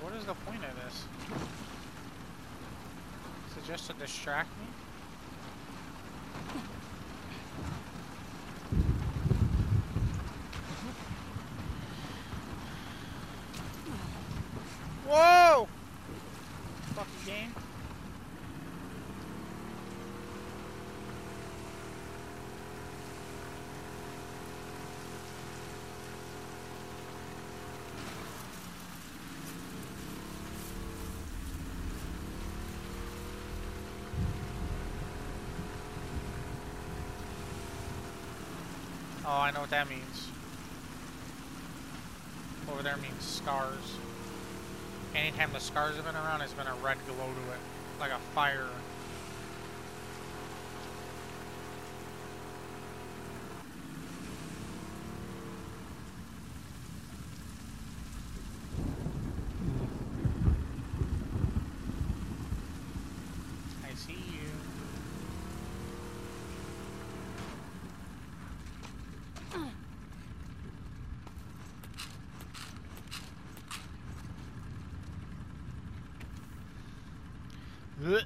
What is the point of this? Is it just to distract me? Whoa! Fucking game. Oh, I know what that means. Over there means scars. Anytime the scars have been around, it's been a red glow to it. Like a fire. I see you. Ugh.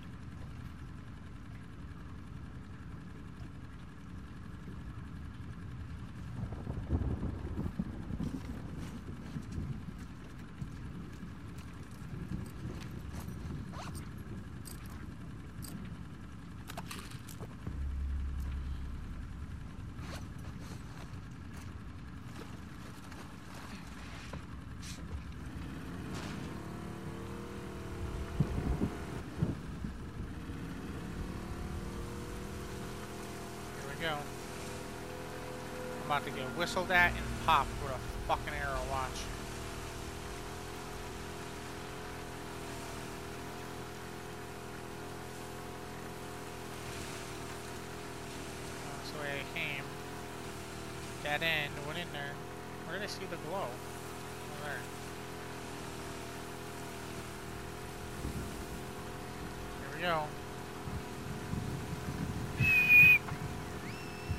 Here we go. I'm about to get whistled at and popped with a fucking arrow watch. Uh, That's the way I came. Dead end, went in there. Where did I see the glow? Oh, there. Here we go.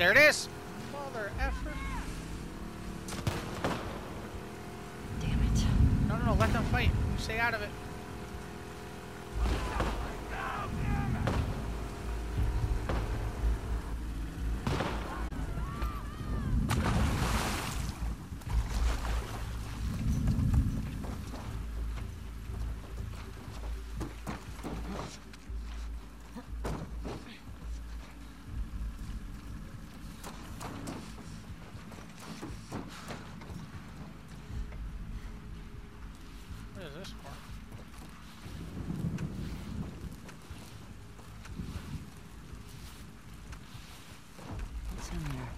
There it is! Mother effer. Damn it. No, no, no, let them fight. You stay out of it. What is this for? What's in there?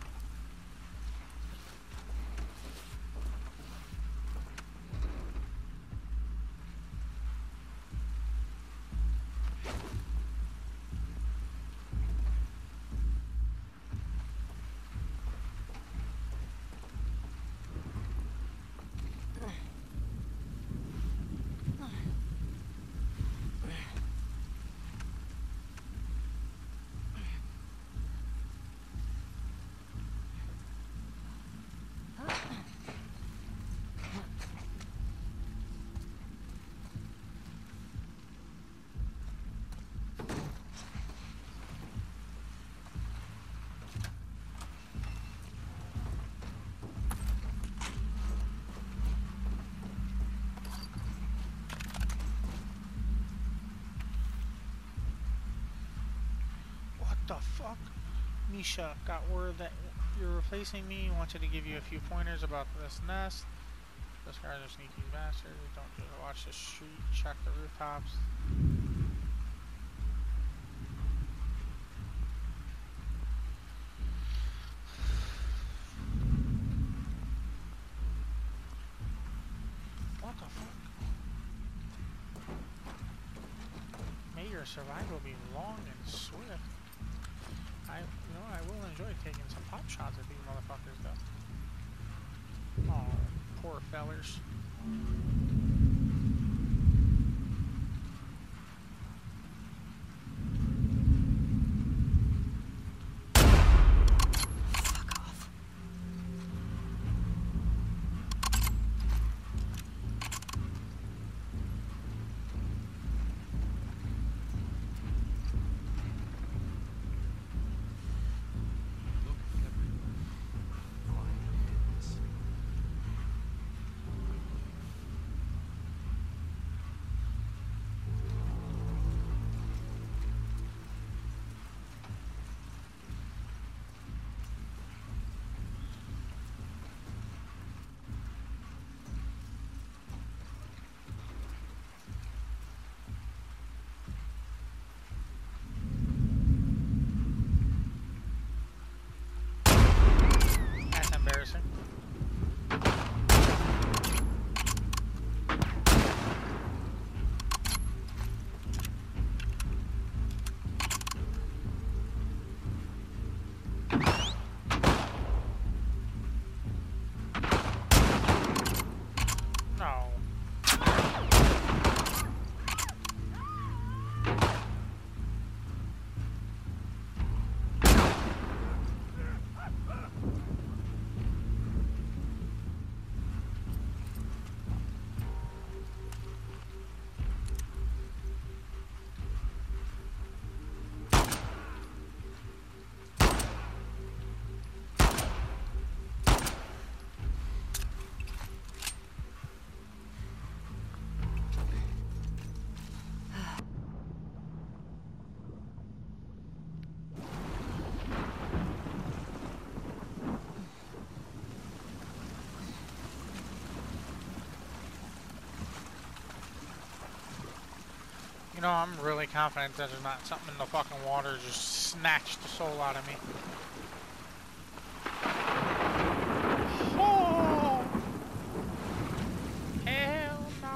What the fuck? Misha got word that you're replacing me. Wanted to give you a few pointers about this nest. Those guys are sneaky bastards. Don't just watch the street. Check the rooftops. What the fuck? May your survival be long and swift. Will enjoy taking some jump shots at these motherfuckers though. Poor fellers. You know, I'm really confident that there's not something in the fucking water just snatched the soul out of me. Oh! Hell no.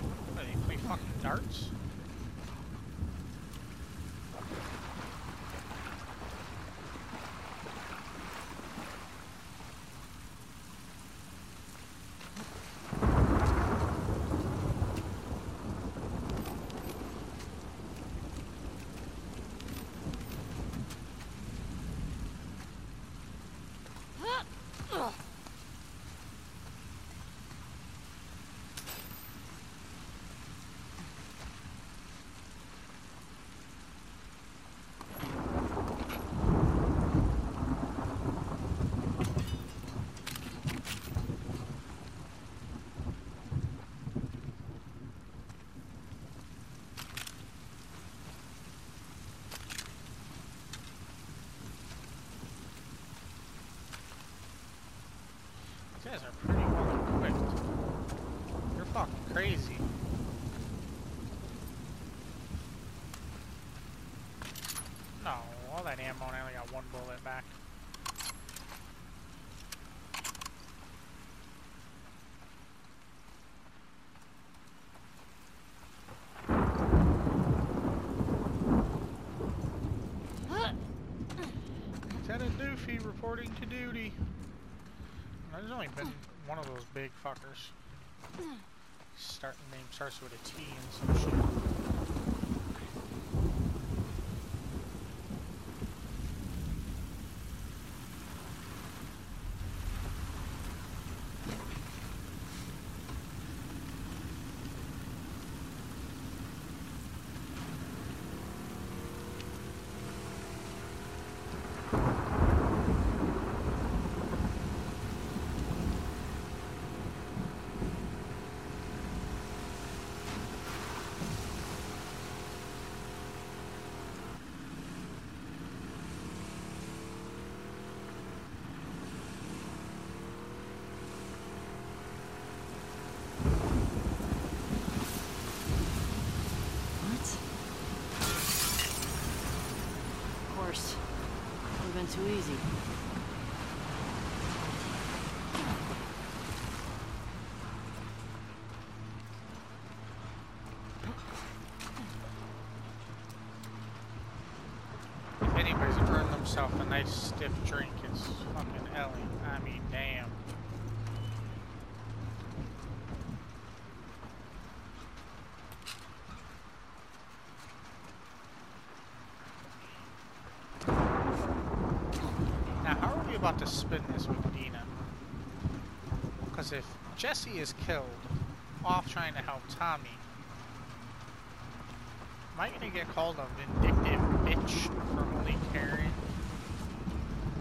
What, do they play fucking darts? These guys are pretty well equipped. You're fucking crazy. No, all that ammo and I only got one bullet back. Lieutenant Doofy reporting to duty. There's only been one of those big fuckers. Starting name starts with a T and some shit. too easy. Earned themselves a nice stiff drink. Jesse is killed off trying to help Tommy, am I gonna get called a vindictive bitch for only caring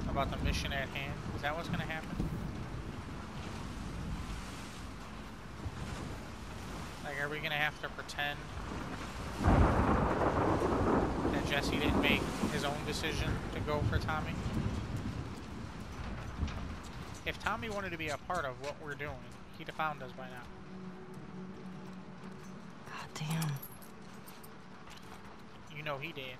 about the mission at hand? Is that what's gonna happen? Like, are we gonna have to pretend that Jesse didn't make his own decision to go for Tommy? If Tommy wanted to be a part of what we're doing, he'd have found us by now. God damn. You know he did.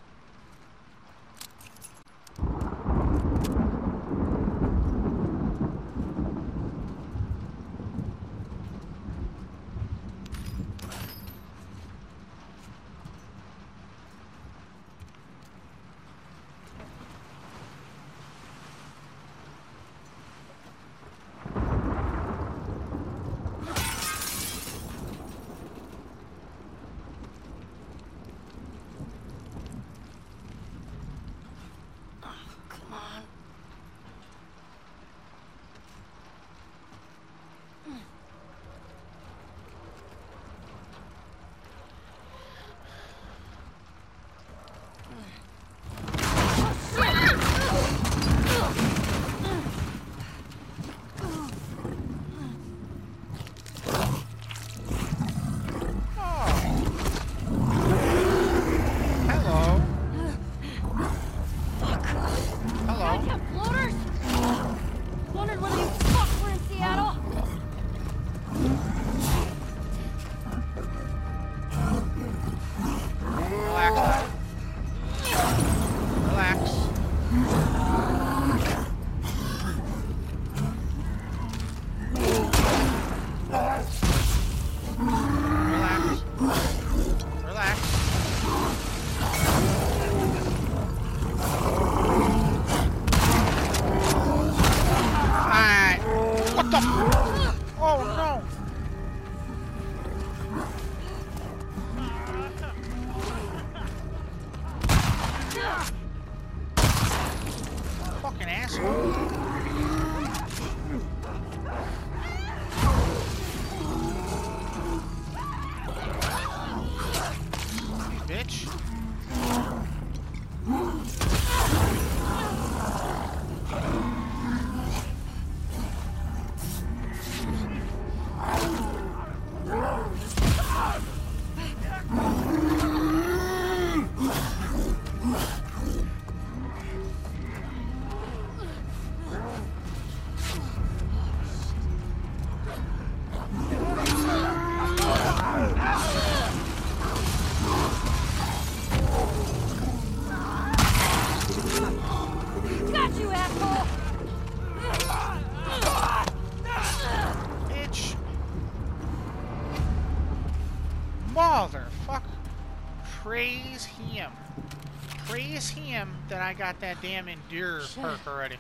I got that damn endure Shit. perk already.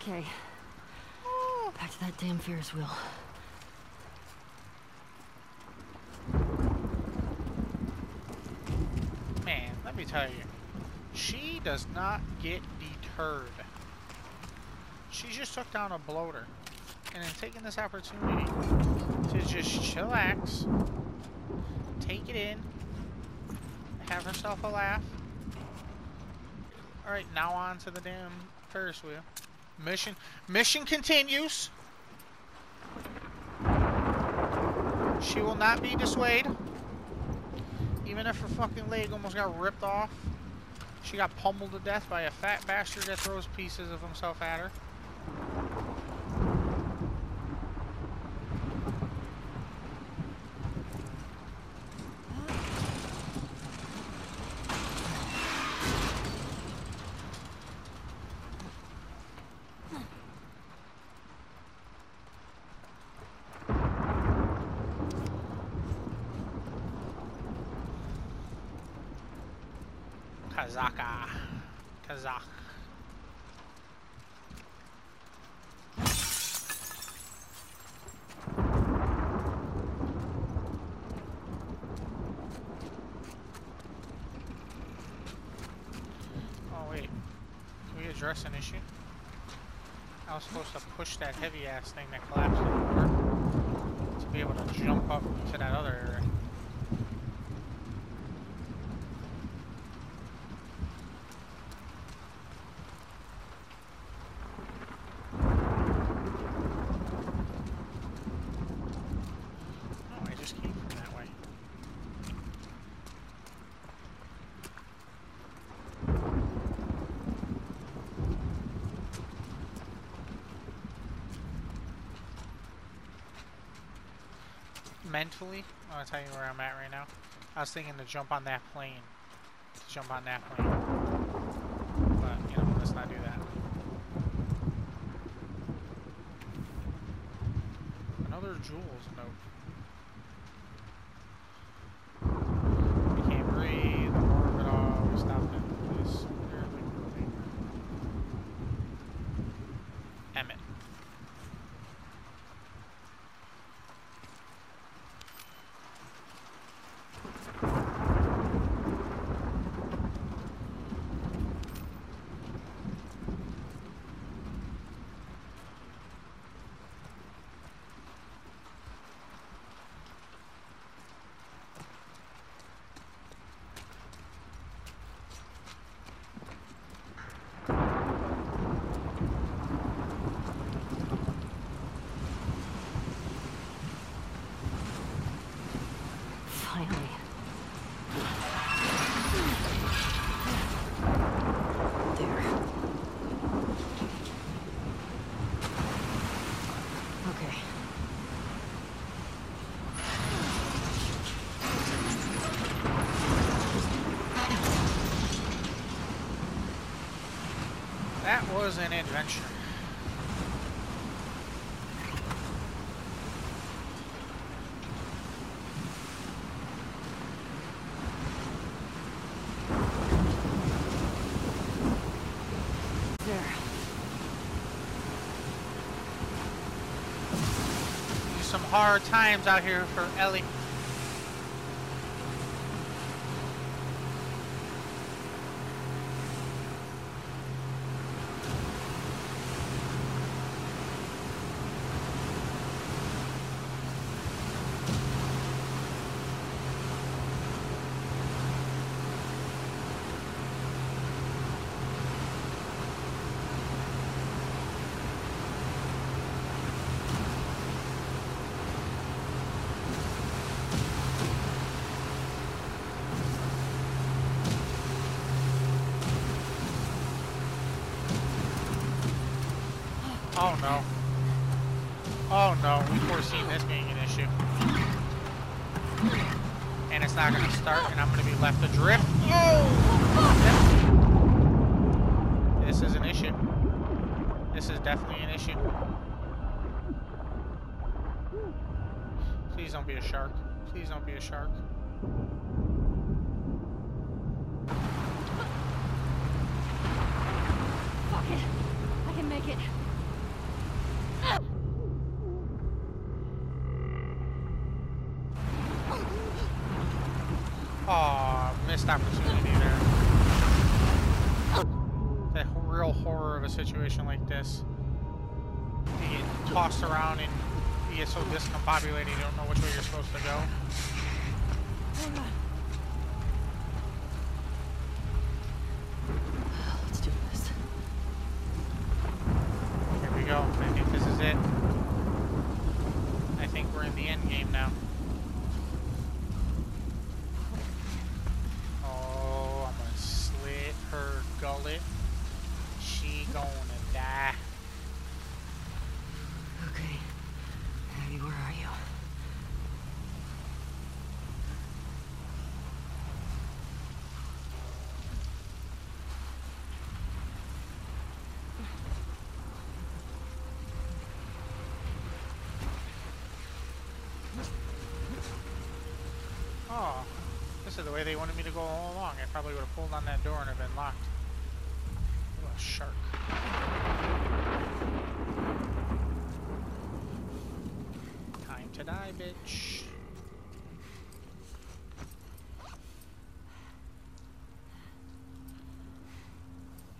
Okay. Back to that damn Ferris wheel. Man, let me tell you. She does not get deterred. She just took down a bloater. And then taking this opportunity to just chillax, take it in, have herself a laugh. Alright, now on to the damn Ferris wheel. Mission mission continues. She will not be dissuaded. Even if her fucking leg almost got ripped off. She got pummeled to death by a fat bastard that throws pieces of himself at her. Kazaka. Kazakh. Oh wait, can we address an issue? I was supposed to push that heavy ass thing that collapsed to be able to jump up to that other area. No, I just came from that way. Mentally, I'm gonna tell you where I'm at right now. I was thinking to jump on that plane. To jump on that plane. But, you know, let's not do that. Another jewels note. We can't breathe, the more of it all, we stopped at this weirdly moving. Emmett. Finally. There. Okay. That was an adventure. There. Some hard times out here for Ellie. Oh no. Oh no, we foreseen this being an issue. And it's not gonna start and I'm gonna be left adrift. Oh! This is an issue. This is definitely an issue. Please don't be a shark. Please don't be a shark. Fuck it. I can make it. Aw, missed opportunity there. The h- real horror of a situation like this. You get tossed around and you get so discombobulated you don't know which way you're supposed to go. Oh Let's do this. Here we go. I think this is it. I think we're in the end game now. Oh, I'm gonna slit her gullet. She gonna die. Okay. Abby, where are you? Oh, this This is the way they wanted me to go all along. I probably would have pulled on that door and have been locked. Ooh, a shark. Time to die, bitch.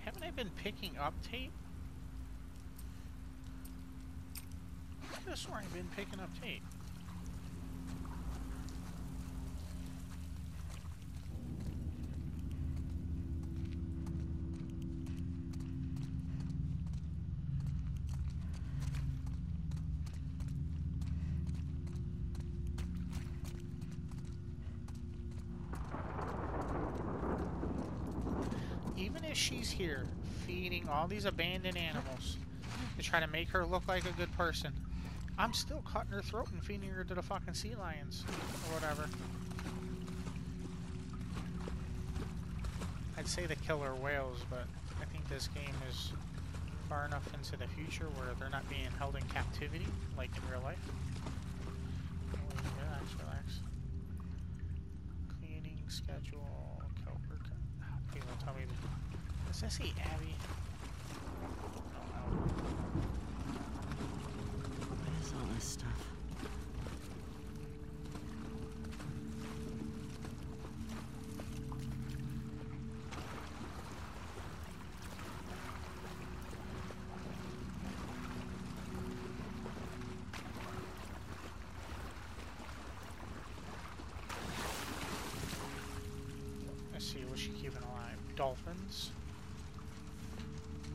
Haven't I been picking up tape? I could have sworn I've been picking up tape. even if she's here feeding all these abandoned animals to try to make her look like a good person, I'm still cutting her throat and feeding her to the fucking sea lions or whatever. I'd say the killer whales, but I think this game is far enough into the future where they're not being held in captivity like in real life. She keeping alive? Dolphins?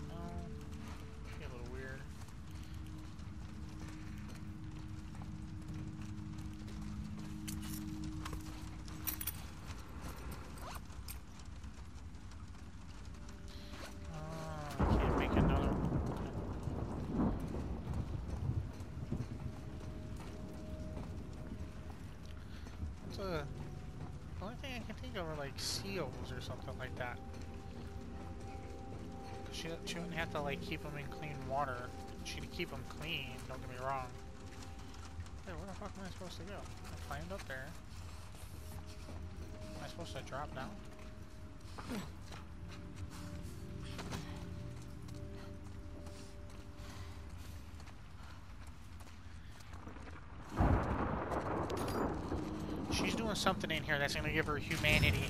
No. Be a little weird. Oh, I can't make another one. What's a the only thing I can think of are like seals or something like that. She, she wouldn't have to like keep them in clean water. She'd keep them clean, don't get me wrong. Hey, where the fuck am I supposed to go? I climbed up there. Am I supposed to drop down? Something in here that's gonna give her humanity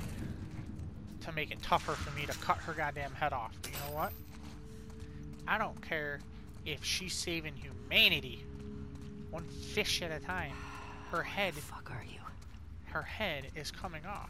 to make it tougher for me to cut her goddamn head off. But you know what? I don't care if she's saving humanity. One fish at a time. Her head, The fuck are you? her head is coming off.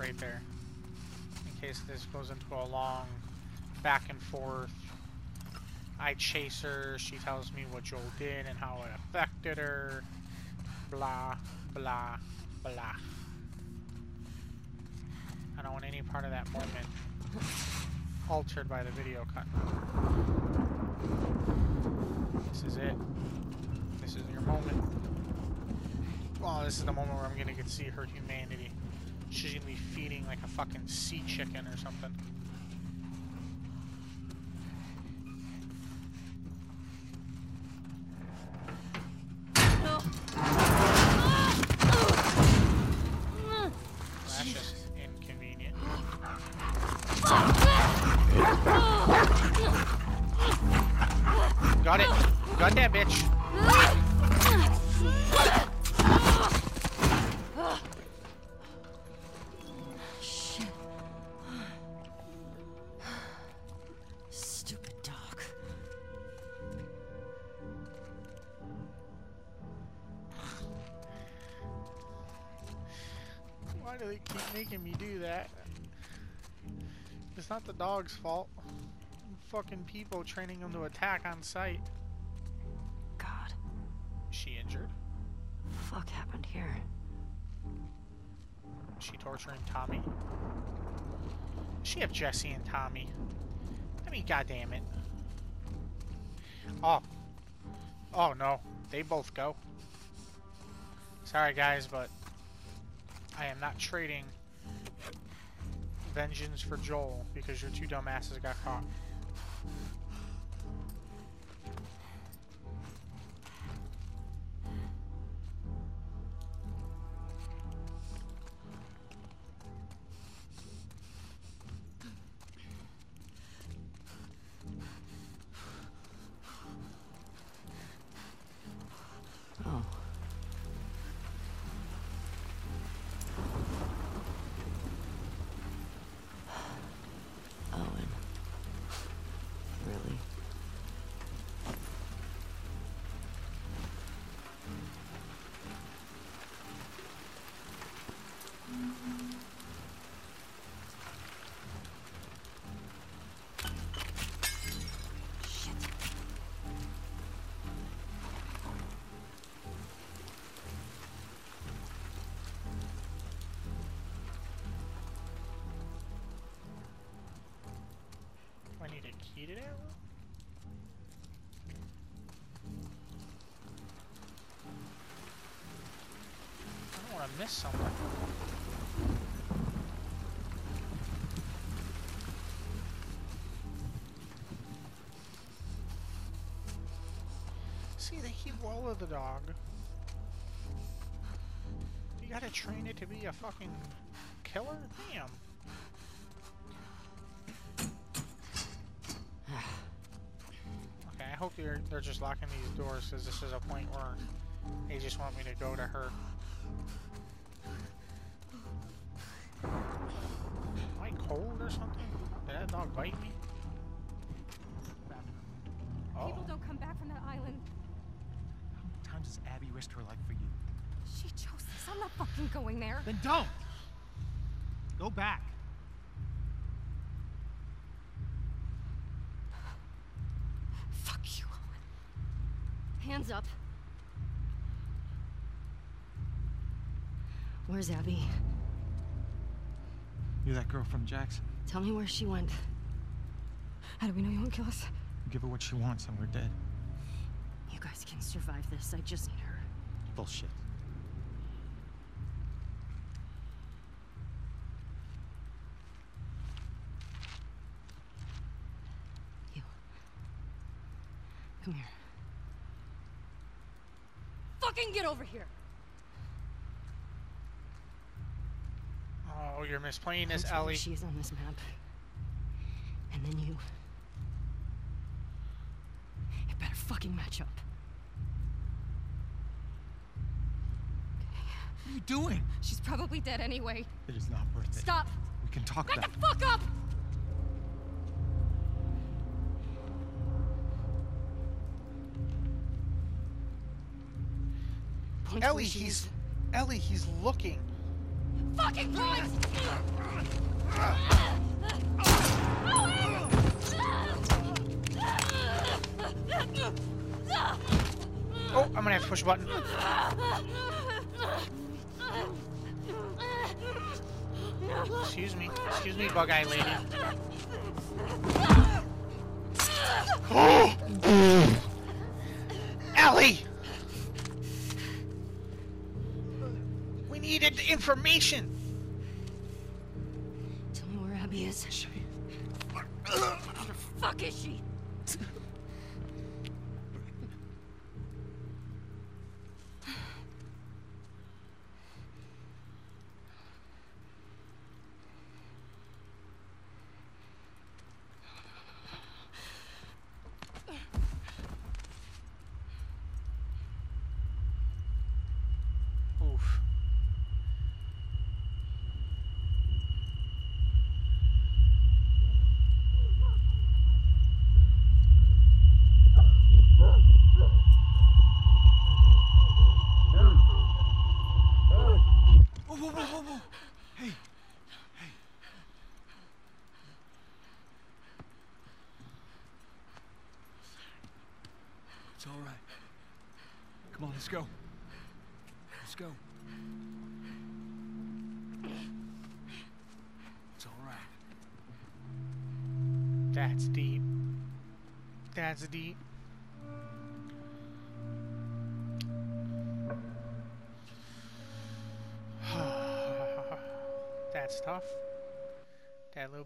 Right there. In case this goes into a long back and forth. I chase her, she tells me what Joel did and how it affected her. Blah, blah, blah. I don't want any part of that moment altered by the video cut. This is it. This is your moment. Oh, this is the moment where I'm gonna get to see her humanity. She's gonna be feeding like a fucking sea chicken or something. It's not the dog's fault. Fucking people training them to attack on sight. God. Is she injured? Fuck happened here? Is she torturing Tommy? Does she have Jesse and Tommy? I mean, goddamn it. Oh. Oh no, they both go. Sorry guys, but I am not trading vengeance for Joel because your two dumbasses got caught. I don't want to miss something. See, they keep of the dog. You gotta train it to be a fucking killer? Damn. Okay, I hope they're they're just locking these doors because this is a point where they just want me to go to her. Where's Abby? You're that girl from Jackson. Tell me where she went. How do we know you won't kill us? Give her what she wants and we're dead. You guys can survive this. I just need her. Bullshit. You. Come here. Fucking get over here. You're misplaying this, Come to where Ellie. She is on this map. And then you. You better fucking match up. What are you doing? She's probably dead anyway. It is not worth it. Stop. We can talk Back about the fuck up! Point to where Ellie, he's. Ellie, he's looking. Fucking! Oh, I'm gonna have to push a button. Excuse me. Excuse me, bug eye lady. Oh! Ellie! We needed information! Tell me where Abby is. Fuck is she?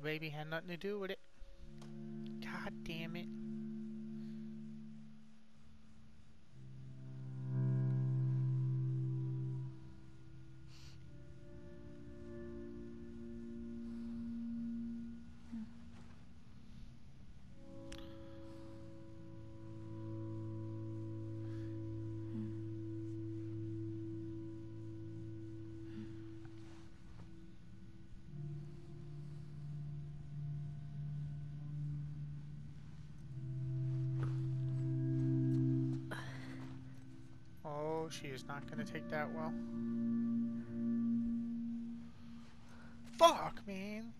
Baby had nothing to do with it. She is not going to take that well. Fuck, man.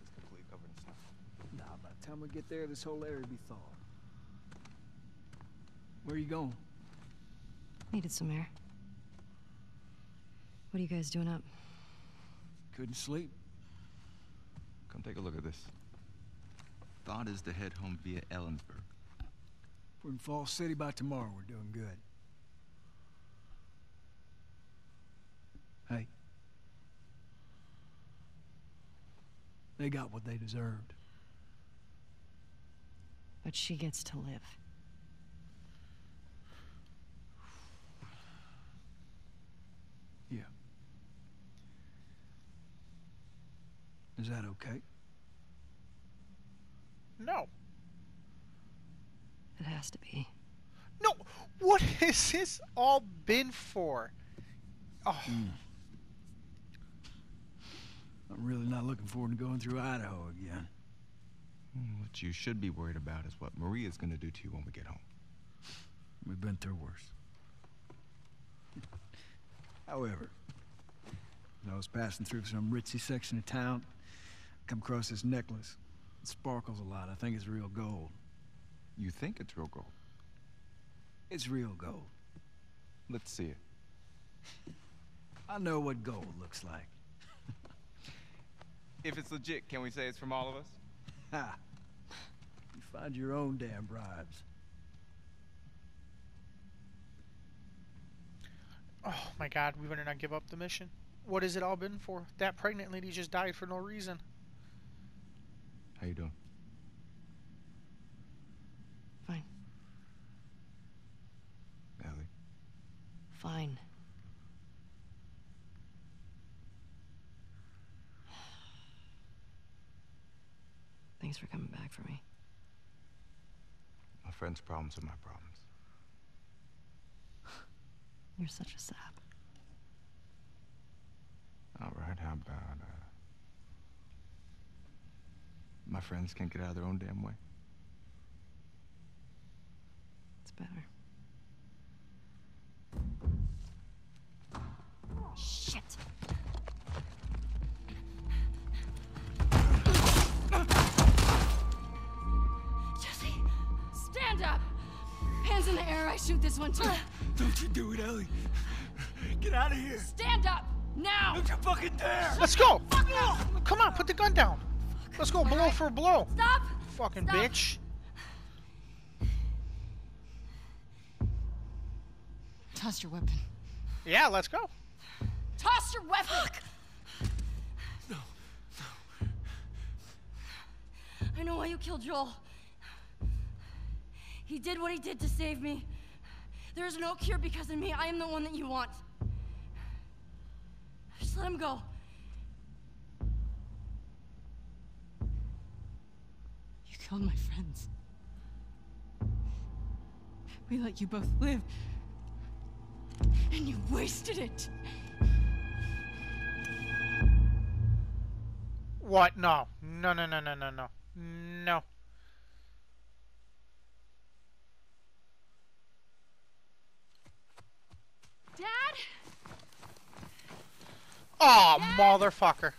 It's completely covered in snow. Nah, by the time we get there, this whole area will be thawed. Where are you going? Needed some air. What are you guys doing up? Couldn't sleep. Come take a look at this. Thought is to head home via Ellensburg. We're in Fall City by tomorrow. We're doing good. Hey. They got what they deserved. But she gets to live. Yeah. Is that okay? No. It has to be. No. What has this all been for? Oh, hmm. I'm really not looking forward to going through Idaho again. What you should be worried about is what Maria's gonna do to you when we get home. We've been through worse. However, as I was passing through some ritzy section of town, I come across this necklace. It sparkles a lot. I think it's real gold. You think it's real gold? It's real gold. Let's see it. I know what gold looks like. If it's legit, can we say it's from all of us? Ha! You find your own damn bribes. oh my God. We better not give up the mission. What has it all been for? That pregnant lady just died for no reason. How you doing? Fine. Ellie? Fine. Thanks for coming back for me. My friend's problems are my problems. You're such a sap. All right, how about, uh... My friends can't get out of their own damn way? It's better. Shit! Stand up! Hands in the air, I shoot this one too. Don't you do it, Ellie. Get out of here. Stand up! Now! Don't you fucking dare. Let's go. Fuck no! Come on, put the gun down. Let's go, blow for blow. Stop! Fucking Stop. bitch. Toss your weapon. Yeah, let's go. Toss your weapon! No. No, I know why you killed Joel. He did what he did to save me. There is no cure because of me. I am the one that you want. Just let him go. You killed my friends. We let you both live. And you wasted it. What? No. No, no, no, no, no, no. No. Dad? Oh, motherfucker.